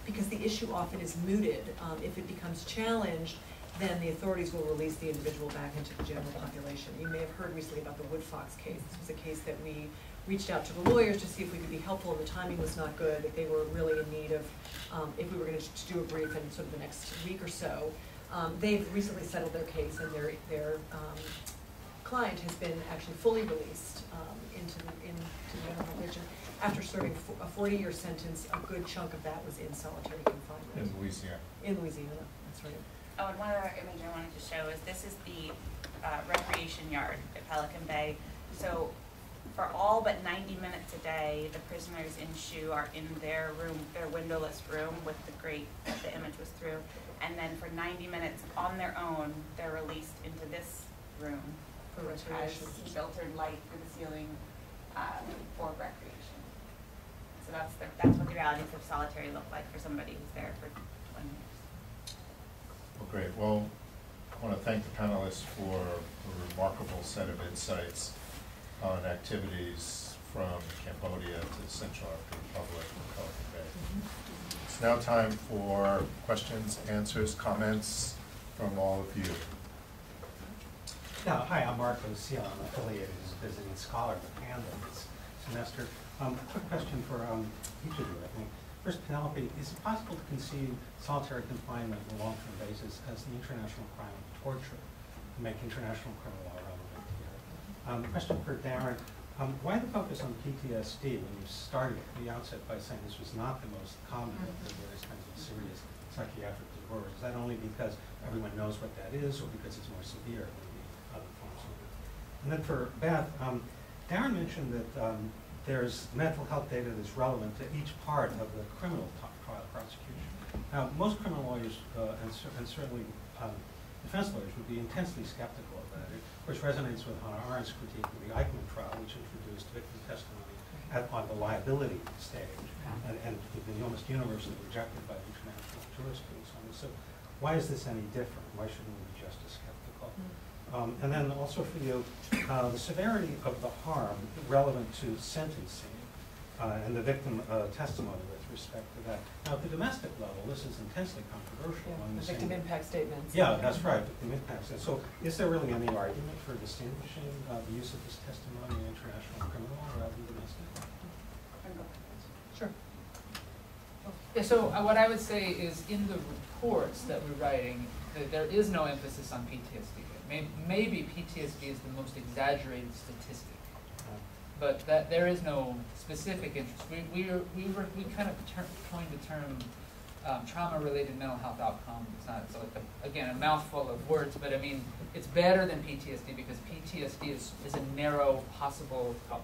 because the issue often is mooted. Um, if it becomes challenged, then the authorities will release the individual back into the general population. You may have heard recently about the Woodfox case. This was a case that we reached out to the lawyers to see if we could be helpful, and the timing was not good, if they were really in need of, um, if we were gonna do a brief in sort of the next week or so. Um, they've recently settled their case, and their, their, um, client has been actually fully released, um, into the, into the general population. After serving fo- a forty-year sentence, a good chunk of that was in solitary confinement in Louisiana. in Louisiana, that's right. Oh, and one other image I wanted to show is this is the uh, recreation yard at Pelican Bay. So for all but ninety minutes a day, the prisoners in SHU are in their room, their windowless room with the grate that the image was through. And then for ninety minutes on their own, they're released into this room, For which has filtered light through the ceiling uh, for recreation. So that's the, that's what the realities of solitary look like for somebody who's there for twenty years. Well, great. Well, I want to thank the panelists for a remarkable set of insights on activities from Cambodia to Central African Republic and Pelican Bay. Mhm. It's now time for questions, answers, comments from all of you. Yeah, hi, I'm Mark Lucille, I'm affiliated as a visiting scholar with Handa this semester. Um, quick question for, um, each of you, I think. First, Penelope, is it possible to conceive solitary confinement on a long-term basis as the international crime of torture, to make international criminal law relevant here? Um, question for Daryn, um, why the focus on PTSD when you started at the outset by saying this was not the most common of the various kinds of serious psychiatric disorders? Is that only because everyone knows what that is, or because it's more severe than the other forms of it? And then for Beth, um, Daryn mentioned that um, there's mental health data that's relevant to each part of the criminal trial prosecution. Now, most criminal lawyers, uh, and, cer- and certainly um, defense lawyers, would be intensely skeptical of that, which resonates with Hannah Arendt's critique of the Eichmann trial, which introduced victim testimony at, on the liability stage, and, and was almost universally rejected by international jurisprudence on this. So why is this any different? Why shouldn't we be just as skeptical? Um, and then also for you, uh, the severity of the harm relevant to sentencing uh, and the victim uh, testimony respect to that. Now, at the domestic level, this is intensely controversial Yeah, among the the victim impact statements. Yeah, that's right, victim impact. statement. So is there really any argument for distinguishing uh, the use of this testimony in international criminal rather than domestic? Sure. Yeah, so uh, what I would say is in the reports that we're writing, that there is no emphasis on PTSD. May- Maybe PTSD is the most exaggerated statistic, but that, there is no specific interest. We, we, are- we were, we kind of ter- coined the term um, trauma-related mental health outcome. It's not, it's like, a- again, a mouthful of words, but I mean, it's better than PTSD because PTSD is, is a narrow possible outcome.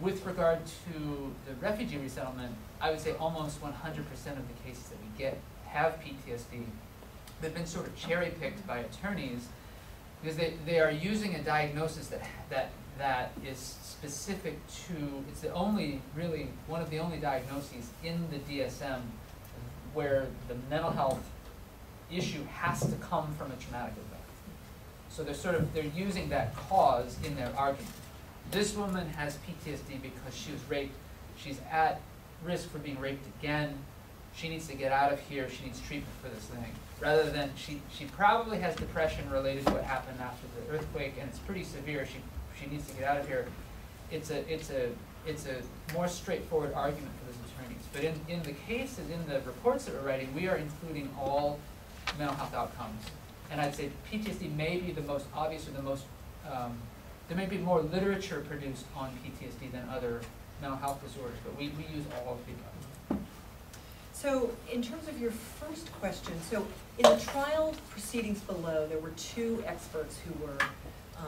With regard to the refugee resettlement, I would say almost one hundred percent of the cases that we get have PTSD. They've been sort of cherry-picked by attorneys because they, they are using a diagnosis that, that, that is specific to, it's the only, really, one of the only diagnoses in the DSM where the mental health issue has to come from a traumatic event. So they're sort of, they're using that cause in their argument. This woman has PTSD because she was raped, she's at risk for being raped again, she needs to get out of here, she needs treatment for this thing. Rather than, she, she probably has depression related to what happened after the earthquake, and it's pretty severe, she, she needs to get out of here. It's a, it's a, it's a more straightforward argument for those attorneys. But in, in the cases, in the reports that we're writing, we are including all mental health outcomes. And I'd say PTSD may be the most obvious or the most, um, there may be more literature produced on PTSD than other mental health disorders, but we, we use all of the above. So in terms of your first question, so in the trial proceedings below, there were two experts who were,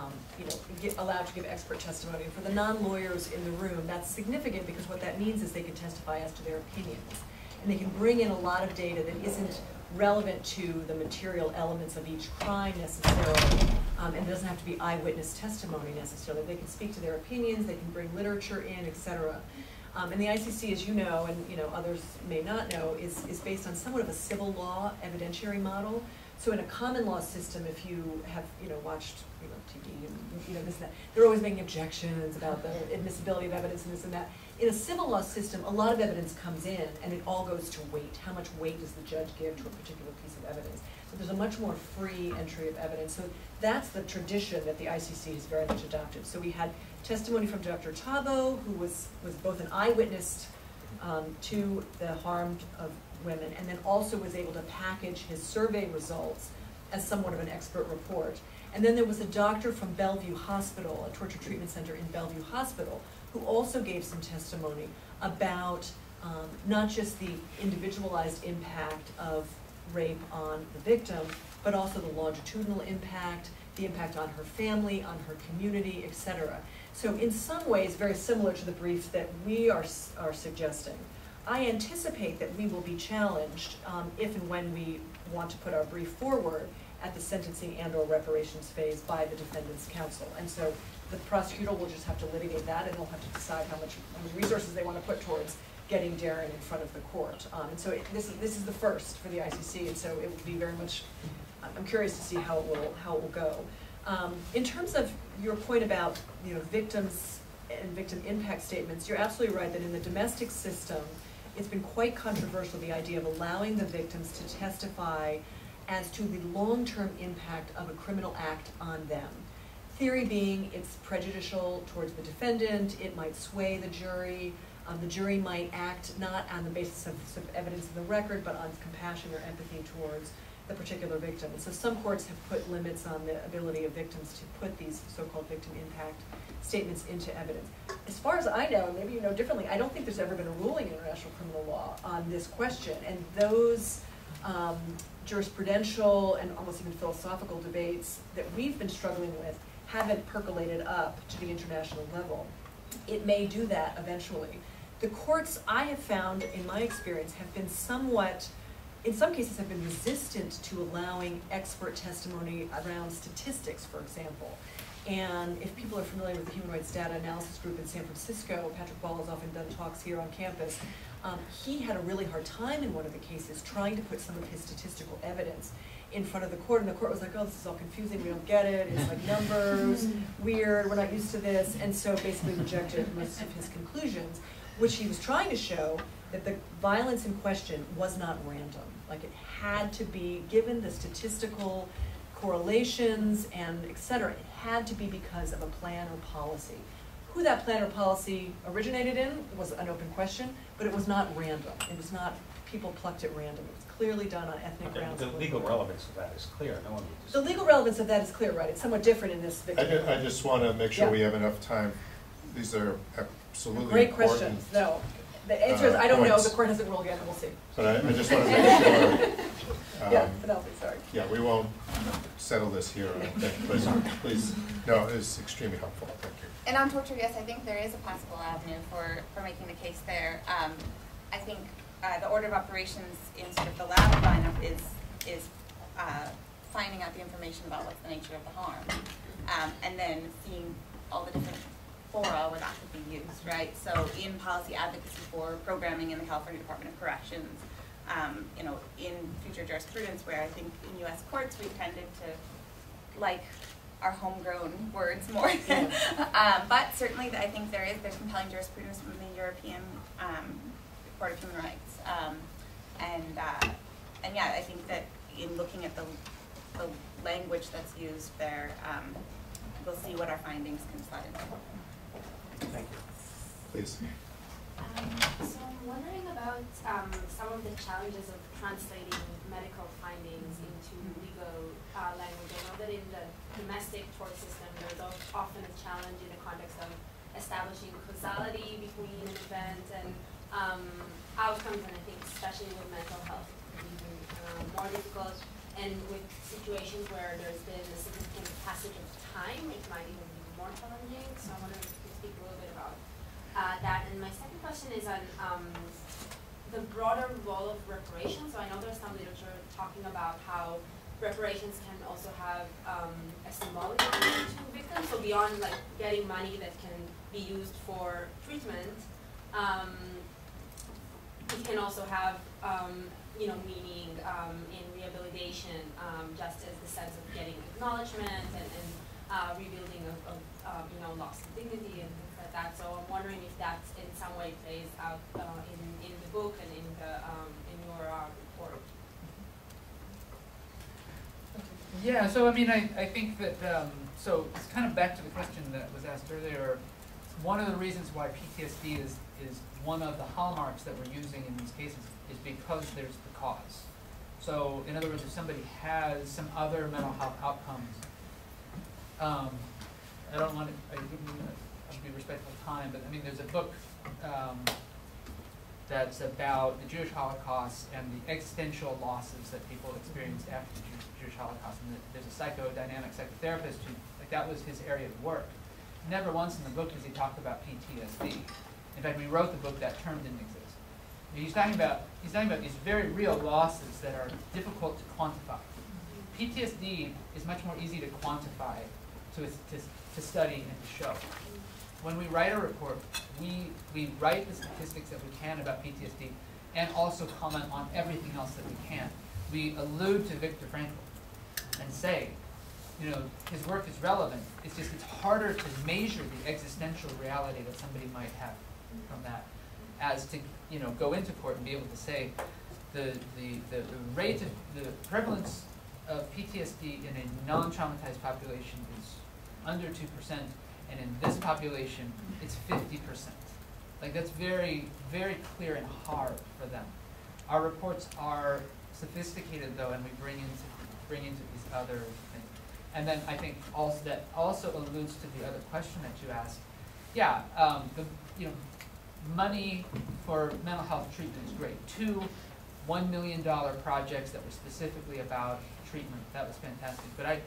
um, you know, get, allowed to give expert testimony. For the non-lawyers in the room, that's significant because what that means is they can testify as to their opinions. And they can bring in a lot of data that isn't relevant to the material elements of each crime necessarily. Um, and it doesn't have to be eyewitness testimony necessarily. They can speak to their opinions, they can bring literature in, et cetera. Um, and the ICC, as you know, and you know others may not know, is, is based on somewhat of a civil law evidentiary model. So in a common law system, if you have you know watched you know TV and you know this and that, they're always making objections about the admissibility of evidence and this and that. In a civil law system, a lot of evidence comes in, and it all goes to weight. How much weight does the judge give to a particular piece of evidence? So there's a much more free entry of evidence. So that's the tradition that the ICC has very much adopted. So we had testimony from Dr. Tabo, who was, was both an eyewitness um, to the harm of women, and then also was able to package his survey results as somewhat of an expert report. And then there was a doctor from Bellevue Hospital, a torture treatment center in Bellevue Hospital, who also gave some testimony about um, not just the individualized impact of rape on the victim, but also the longitudinal impact, the impact on her family, on her community, et cetera. So in some ways, very similar to the brief that we are, are suggesting. I anticipate that we will be challenged um, if and when we want to put our brief forward at the sentencing and or reparations phase by the defendant's counsel. And so the prosecutor will just have to litigate that and they'll have to decide how much, how much resources they want to put towards getting Daryn in front of the court. Um, and so it, this is, this is the first for the ICC, and so it will be very much, I'm- I'm curious to see how it will, how it will go. Um, in terms of your point about, you know, victims and victim impact statements, you're absolutely right that in the domestic system, it's been quite controversial, the idea of allowing the victims to testify as to the long-term impact of a criminal act on them. Theory being it's prejudicial towards the defendant, it might sway the jury, um, the jury might act not on the basis of, of evidence in the record, but on compassion or empathy towards the particular victim. So some courts have put limits on the ability of victims to put these so-called victim impact statements into evidence. As far as I know, maybe you know differently, I don't think there's ever been a ruling in international criminal law on this question. And those um, jurisprudential and almost even philosophical debates that we've been struggling with haven't percolated up to the international level. It may do that eventually. The courts I have found, in my experience, have been somewhat, in some cases, have been resistant to allowing expert testimony around statistics, for example. And if people are familiar with the Human Rights Data Analysis Group in San Francisco, Patrick Ball has often done talks here on campus. Um, he had a really hard time in one of the cases trying to put some of his statistical evidence in front of the court, and the court was like, oh, this is all confusing, we don't get it, it's like numbers, weird, we're not used to this, and so basically rejected most of his conclusions, which he was trying to show that the violence in question was not random. Like it had to be, given the statistical correlations and et cetera, it had to be because of a plan or policy. Who that plan or policy originated in was an open question, but it was not random. It was not people plucked at random. It was clearly done on ethnic Okay, grounds. The legal relevance of that is clear, no one would The legal relevance of that is clear, right? It's somewhat different in this I victim. ju- I just want to make sure Yeah. we have enough time. These are absolutely Great important. questions, no. The answer is, uh, I don't know, points. the court hasn't ruled yet, we'll see. But I, I just want to make sure. Yeah, um, Penelope, sorry. Yeah, we won't settle this here, I don't think, but please, no, it's extremely helpful, thank you. And on torture, yes, I think there is a possible avenue for, for making the case there. Um, I think, uh, the order of operations in sort of the lab lineup is, is, uh, finding out the information about what's the nature of the harm. Um, and then seeing all the different fora where that could be used, right? So in policy advocacy for programming in the California Department of Corrections, um, you know, in future jurisprudence where I think in US courts we tended to like our homegrown words more. um, but certainly, I think there is there's compelling jurisprudence from the European um, Court of Human Rights, um, and uh, and yeah, I think that in looking at the the language that's used there, um, we'll see what our findings can slide into. Thank you. Please. Um, so I'm wondering about um, some of the challenges of translating medical findings into legal uh, language. I know that in the domestic tort system, there's often a challenge in the context of establishing causality between an event and um, outcomes, and I think especially with mental health, it's even uh, more difficult. And with situations where there's been a significant passage of time, it might even be more challenging. So I wonder if you could speak a little bit about uh, that. And my second question is on um, the broader role of reparations. So I know there's some literature talking about how reparations can also have um, a symbolic meaning to victims. So beyond like getting money that can be used for treatment, um, it can also have um, you know meaning um, in rehabilitation, um, just as the sense of getting acknowledgement and, and uh, rebuilding of, of um, you know lost dignity and that. So I'm wondering if that in some way plays out uh, in in the book and in the um, in your uh, report. Yeah, so I mean, I, I think that, um, so it's kind of back to the question that was asked earlier. One of the reasons why PTSD is, is one of the hallmarks that we're using in these cases is because there's the cause. So in other words, if somebody has some other mental health outcomes, um, I don't want to, I wouldn't, I'd be respectful of time, but I mean, there's a book, um, that's about the Jewish Holocaust and the existential losses that people experienced after the Jew- Jewish Holocaust. And there's a psychodynamic psychotherapist who, like, that was his area of work. Never once in the book does he talk about PTSD. In fact, when he wrote the book, that term didn't exist. He's talking about he's talking about these very real losses that are difficult to quantify. PTSD is much more easy to quantify, to, to study and to show. When we write a report, we, we write the statistics that we can about PTSD and also comment on everything else that we can. We allude to Viktor Frankl and say, you know, his work is relevant. It's just it's harder to measure the existential reality that somebody might have from that. as to, you know, go into court and be able to say the, the, the, the rate of, the prevalence of PTSD in a non-traumatized population is under two percent, and in this population, it's fifty percent. Like, that's very, very clear and hard for them. Our reports are sophisticated though, and we bring into, bring into these other things. And then I think also, that also alludes to the other question that you asked. Yeah, um, the, you know, money for mental health treatment is great. Two one million dollar projects that were specifically about treatment, that was fantastic. But I,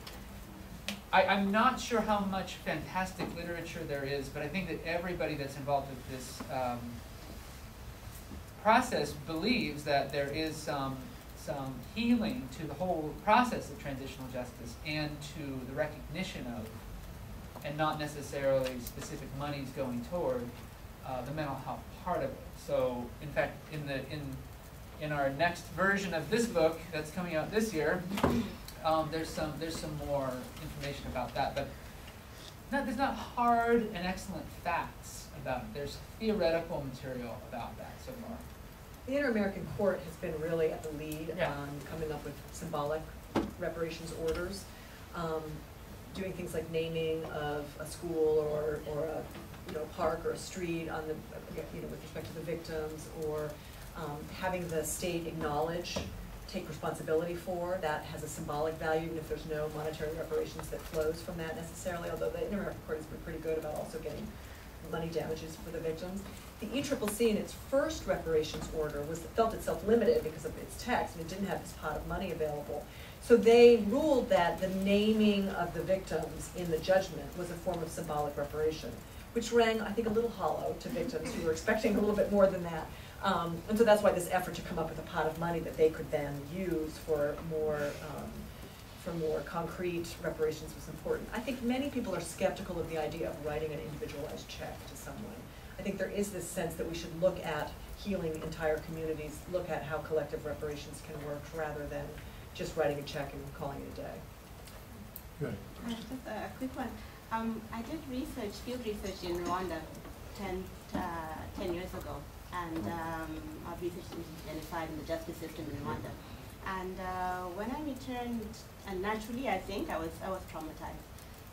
I, I'm not sure how much fantastic literature there is, but I think that everybody that's involved with this, um, process believes that there is some, some healing to the whole process of transitional justice and to the recognition of, and not necessarily specific monies going toward, uh, the mental health part of it. So, in fact, in the, in, in our next version of this book that's coming out this year, um, there's some, there's some more information about that, but not, there's not hard and excellent facts about it. There's theoretical material about that so far. The Inter-American Court has been really at the lead Yeah. on coming up with symbolic reparations orders. Um, doing things like naming of a school or, or a, you know, park or a street on the, you know, with respect to the victims, or, um, having the state acknowledge, take responsibility for, that has a symbolic value, even if there's no monetary reparations that flows from that necessarily, although the Inter-American Court has been pretty good about also getting money damages for the victims. The ECCC in its first reparations order was, felt itself limited because of its text, and it didn't have this pot of money available. So they ruled that the naming of the victims in the judgment was a form of symbolic reparation, which rang, I think, a little hollow to victims who were expecting a little bit more than that. Um, and so that's why this effort to come up with a pot of money that they could then use for more, um, for more concrete reparations was important. I think many people are skeptical of the idea of writing an individualized check to someone. I think there is this sense that we should look at healing entire communities, look at how collective reparations can work, rather than just writing a check and calling it a day. Good. Uh, Just a quick one. Um, I did research, field research in Rwanda 10, uh, 10 years ago, and um, I've researched into genocide in the justice system in Rwanda. And uh, when I returned, and naturally I think I was, I was traumatized.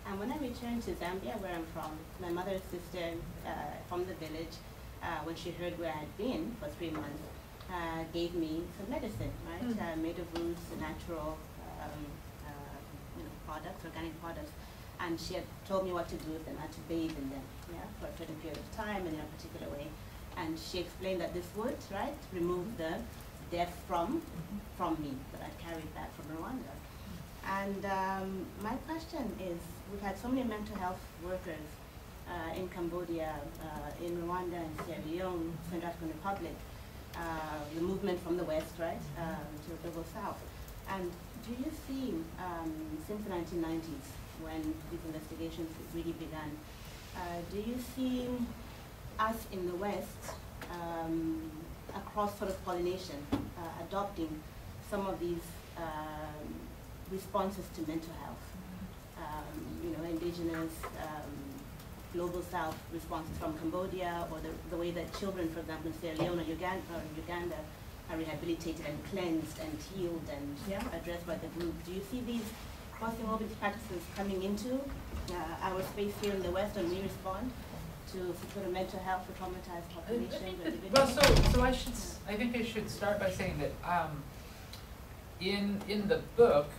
And when I returned to Zambia, where I'm from, my mother's sister uh, from the village, uh, when she heard where I had been for three months, uh, gave me some medicine, right? Mm. Uh, made of roots, natural um, uh, you know, products, organic products. And she had told me what to do with them, had to bathe in them, yeah, for a certain period of time and in a particular way. And she explained that this would, right, remove the death from, from me that I carried back from Rwanda. And um, my question is, we've had so many mental health workers uh, in Cambodia, uh, in Rwanda, in Sierra Leone, Central African Republic, uh, the movement from the west, right, um, to the global south. And do you see, um, since the 1990s, when these investigations really began, uh, do you see us in the west, um, across sort of pollination, uh, adopting some of these um, responses to mental health? Um, you know, indigenous, um, global south responses from Cambodia, or the, the way that children, for example, in Sierra Leone or Uganda, or Uganda are rehabilitated and cleansed and healed and Yeah. addressed by the group. Do you see these crossing all these practices coming into uh, our space here in the West and we respond to sort of mental health for traumatized I- I populations that- Well, so, so I should, I think I should start by saying that, um, in, in the book,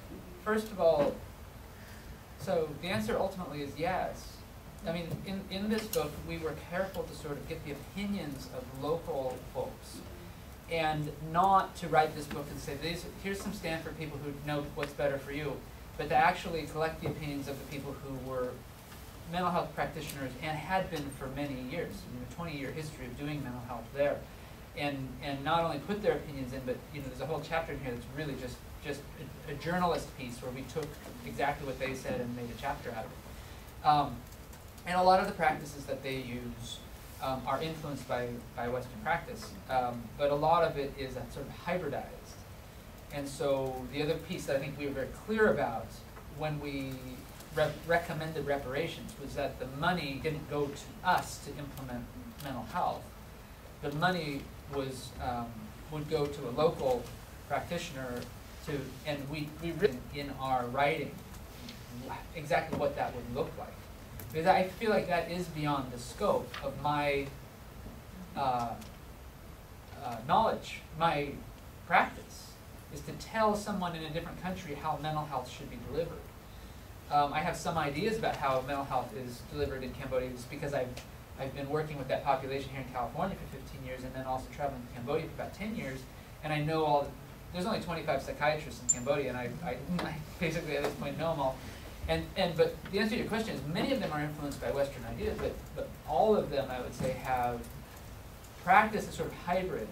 first of all, so the answer ultimately is yes. I mean, in, in this book, we were careful to sort of get the opinions of local folks and not to write this book and say, these, here's some Stanford people who know what's better for you, but to actually collect the opinions of the people who were mental health practitioners and had been for many years, a twenty-year history of doing mental health there. And, and not only put their opinions in, but, you know, there's a whole chapter in here that's really just, just a, a journalist piece where we took exactly what they said and made a chapter out of it. Um, and a lot of the practices that they use um, are influenced by, by Western practice, um, but a lot of it is sort of hybridized. And so the other piece that I think we were very clear about when we re- recommended reparations was that the money didn't go to us to implement mental health. the money was, um, would go to a local practitioner to, and we, we written in our writing exactly what that would look like. Because I feel like that is beyond the scope of my, uh, uh, knowledge, my practice, is to tell someone in a different country how mental health should be delivered. Um, I have some ideas about how mental health is delivered in Cambodia, just because I've, I've been working with that population here in California for fifteen years, and then also traveling to Cambodia for about ten years, and I know all, there's only twenty-five psychiatrists in Cambodia, and I, I, I basically at this point know them all. And, and, but the answer to your question is, many of them are influenced by Western ideas, but, but all of them, I would say, have practice a sort of hybrid.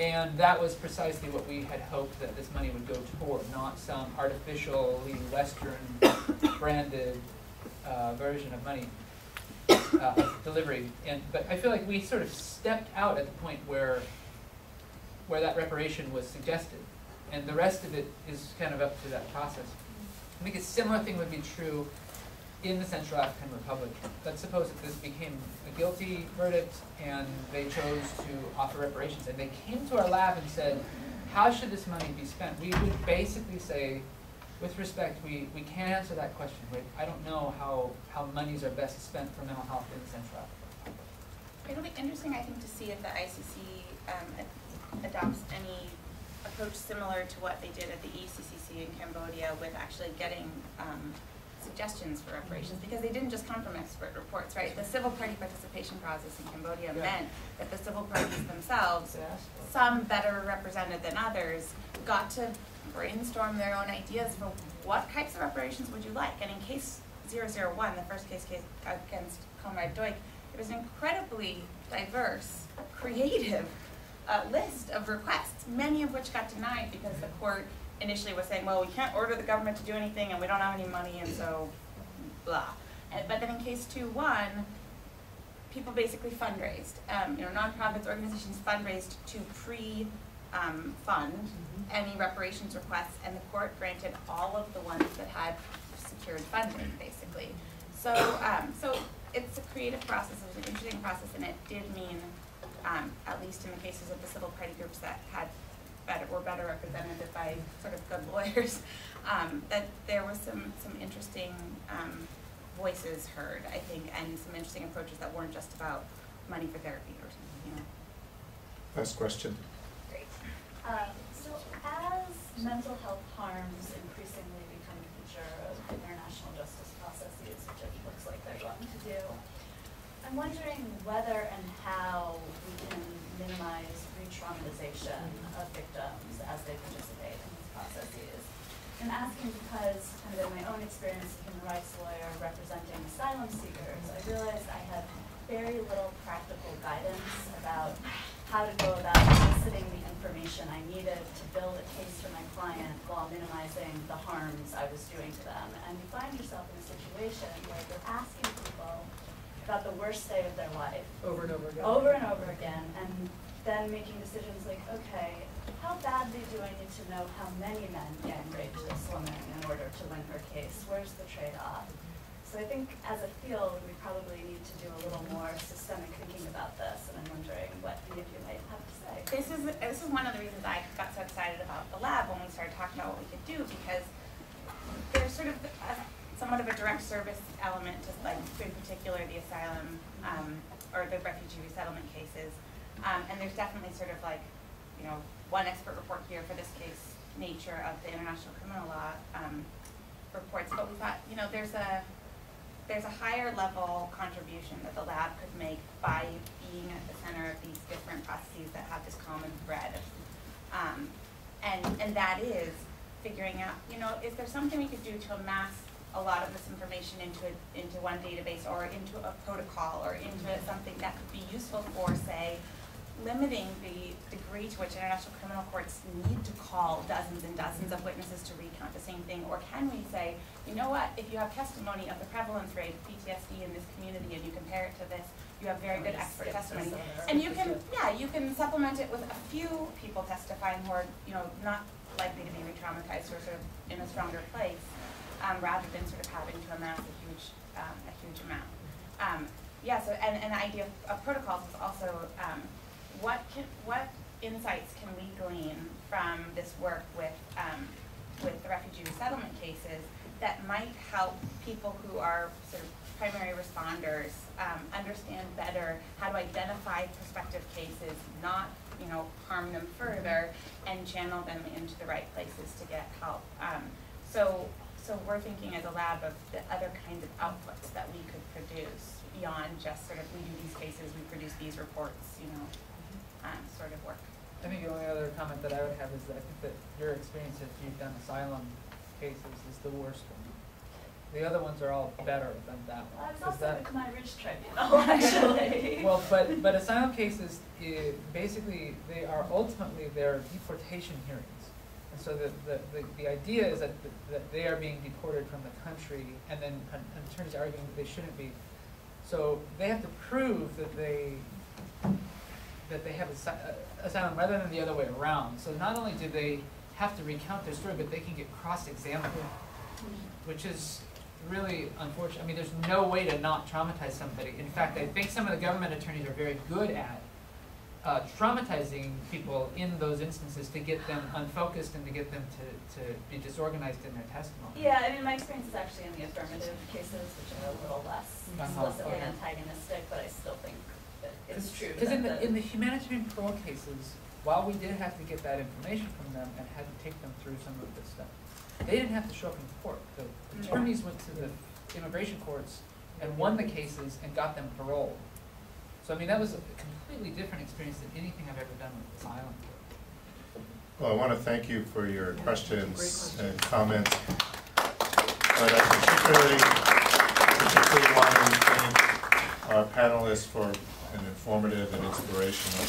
And that was precisely what we had hoped that this money would go toward, not some artificially Western branded uh, version of money uh, delivery. And, but I feel like we sort of stepped out at the point where, where that reparation was suggested. And the rest of it is kind of up to that process. I think a similar thing would be true in the Central African Republic. Let's suppose that this became a guilty verdict and they chose to offer reparations and they came to our lab and said, how should this money be spent? We would basically say, with respect, we, we can't answer that question. I don't know how, how monies are best spent for mental health in Central Africa. It'll be interesting, I think, to see if the ICC um, adopts any approach similar to what they did at the ECCC in Cambodia with actually getting um, suggestions for reparations, because they didn't just come from expert reports, right? The civil party participation process in Cambodia Yeah. meant that the civil parties themselves Let's ask for it. some better represented than others, got to brainstorm their own ideas for what types of reparations would you like. And in case 001, the first case, case against Comrade Duch, it was an incredibly diverse, creative uh, list of requests, many of which got denied because the court initially was saying, well, we can't order the government to do anything and we don't have any money and so blah. And, but then in case 2-1, people basically fundraised. Um, you know, nonprofits, organizations fundraised to pre um, fund any reparations requests, and the court granted all of the ones that had secured funding, basically. So, um, so it's a creative process, it was an interesting process, and it did mean, um, at least in the cases of the civil party groups that had better, were better represented by sort of good lawyers, um, that there was some, some interesting, um, voices heard, I think, and some interesting approaches that weren't just about money for therapy or something, you know. Last question. Great. Um, so as mental health harms increasingly become a feature of international justice processes, which it looks like they're going to do, I'm wondering whether and how we can minimize re-traumatization of victims as they participate in these processes. I'm asking because, kind of in my own experience as a human rights lawyer representing asylum seekers, I realized I had very little practical guidance about how to go about eliciting the information I needed to build a case for my client while minimizing the harms I was doing to them. And you find yourself in a situation where you're asking people about the worst day of their life Over and over again. over and over again, and then making decisions like, okay, how badly do I need to know how many men gang raped this woman in order to win her case? Where's the trade-off? So I think as a field, we probably need to do a little more systemic thinking about this, and I'm wondering what any of you might have to say. This is, this is one of the reasons I got so excited about the lab when we started talking about what we could do, because there's sort of a, somewhat of a direct service element to like, in particular, the asylum, um, or the refugee resettlement cases. Um, and there's definitely sort of like, you know, one expert report here for this case, nature of the international criminal law, um, reports, but we thought, you know, there's a, there's a higher level contribution that the lab could make by being at the center of these different processes that have this common thread. Um, and, and that is figuring out, you know, is there something we could do to amass a lot of this information into, a- into one database or into a protocol or into something that could be useful for, say, limiting the degree to which international criminal courts need to call dozens and dozens of witnesses to recount the same thing? Or can we say, you know what, if you have testimony of the prevalence rate of PTSD in this community and you compare it to this, you have very good expert testimony. And you can, yeah, you can supplement it with a few people testifying who are, you know, not likely to be re-traumatized or sort of in a stronger place, um, rather than sort of having to amass a huge, um, a huge amount. Um, yeah, so, and, and the idea of- of protocols is also, um, what can, what insights can we glean from this work with, um, with the refugee resettlement cases that might help people who are sort of primary responders, um, understand better how to identify prospective cases, not, you know, harm them further, and channel them into the right places to get help. Um, so, so we're thinking as a lab of the other kinds of outputs that we could produce beyond just sort of, we do these cases, we produce these reports, you know, um, sort of work. I think the only other comment that I would have is that I think that your experience if you've done asylum cases is the worst one. The other ones are all better than that Well, one. was 'cause also that- at the Khmer Tribunal, actually. Well, but, but asylum cases, eh, basically, they are ultimately, they're deportation hearings. And so the, the, the, the idea is that, that they are being deported from the country, and then an an attorney's arguing that they shouldn't be. So they have to prove that they, that they have asy- asylum rather than the other way around. So not only do they have to recount their story, but they can get cross-examined, which is really unfortunate. I mean, there's no way to not traumatize somebody. In fact, I think some of the government attorneys are very good at uh, traumatizing people in those instances to get them unfocused and to get them to, to be disorganized in their testimony. Yeah, I mean, my experience is actually in the affirmative cases, which are a little less Uh-huh, explicitly okay. antagonistic, but I still think that it's true Because in the, in the humanitarian parole cases, while we did have to get that information from them and had to take them through some of this stuff, they didn't have to show up in court. The attorneys went to the immigration courts and won the cases and got them paroled. So I mean, that was a completely different experience than anything I've ever done with asylum. Well, I want to thank you for your questions and comments. But I particularly, particularly want to thank our panelists for and informative and inspirational.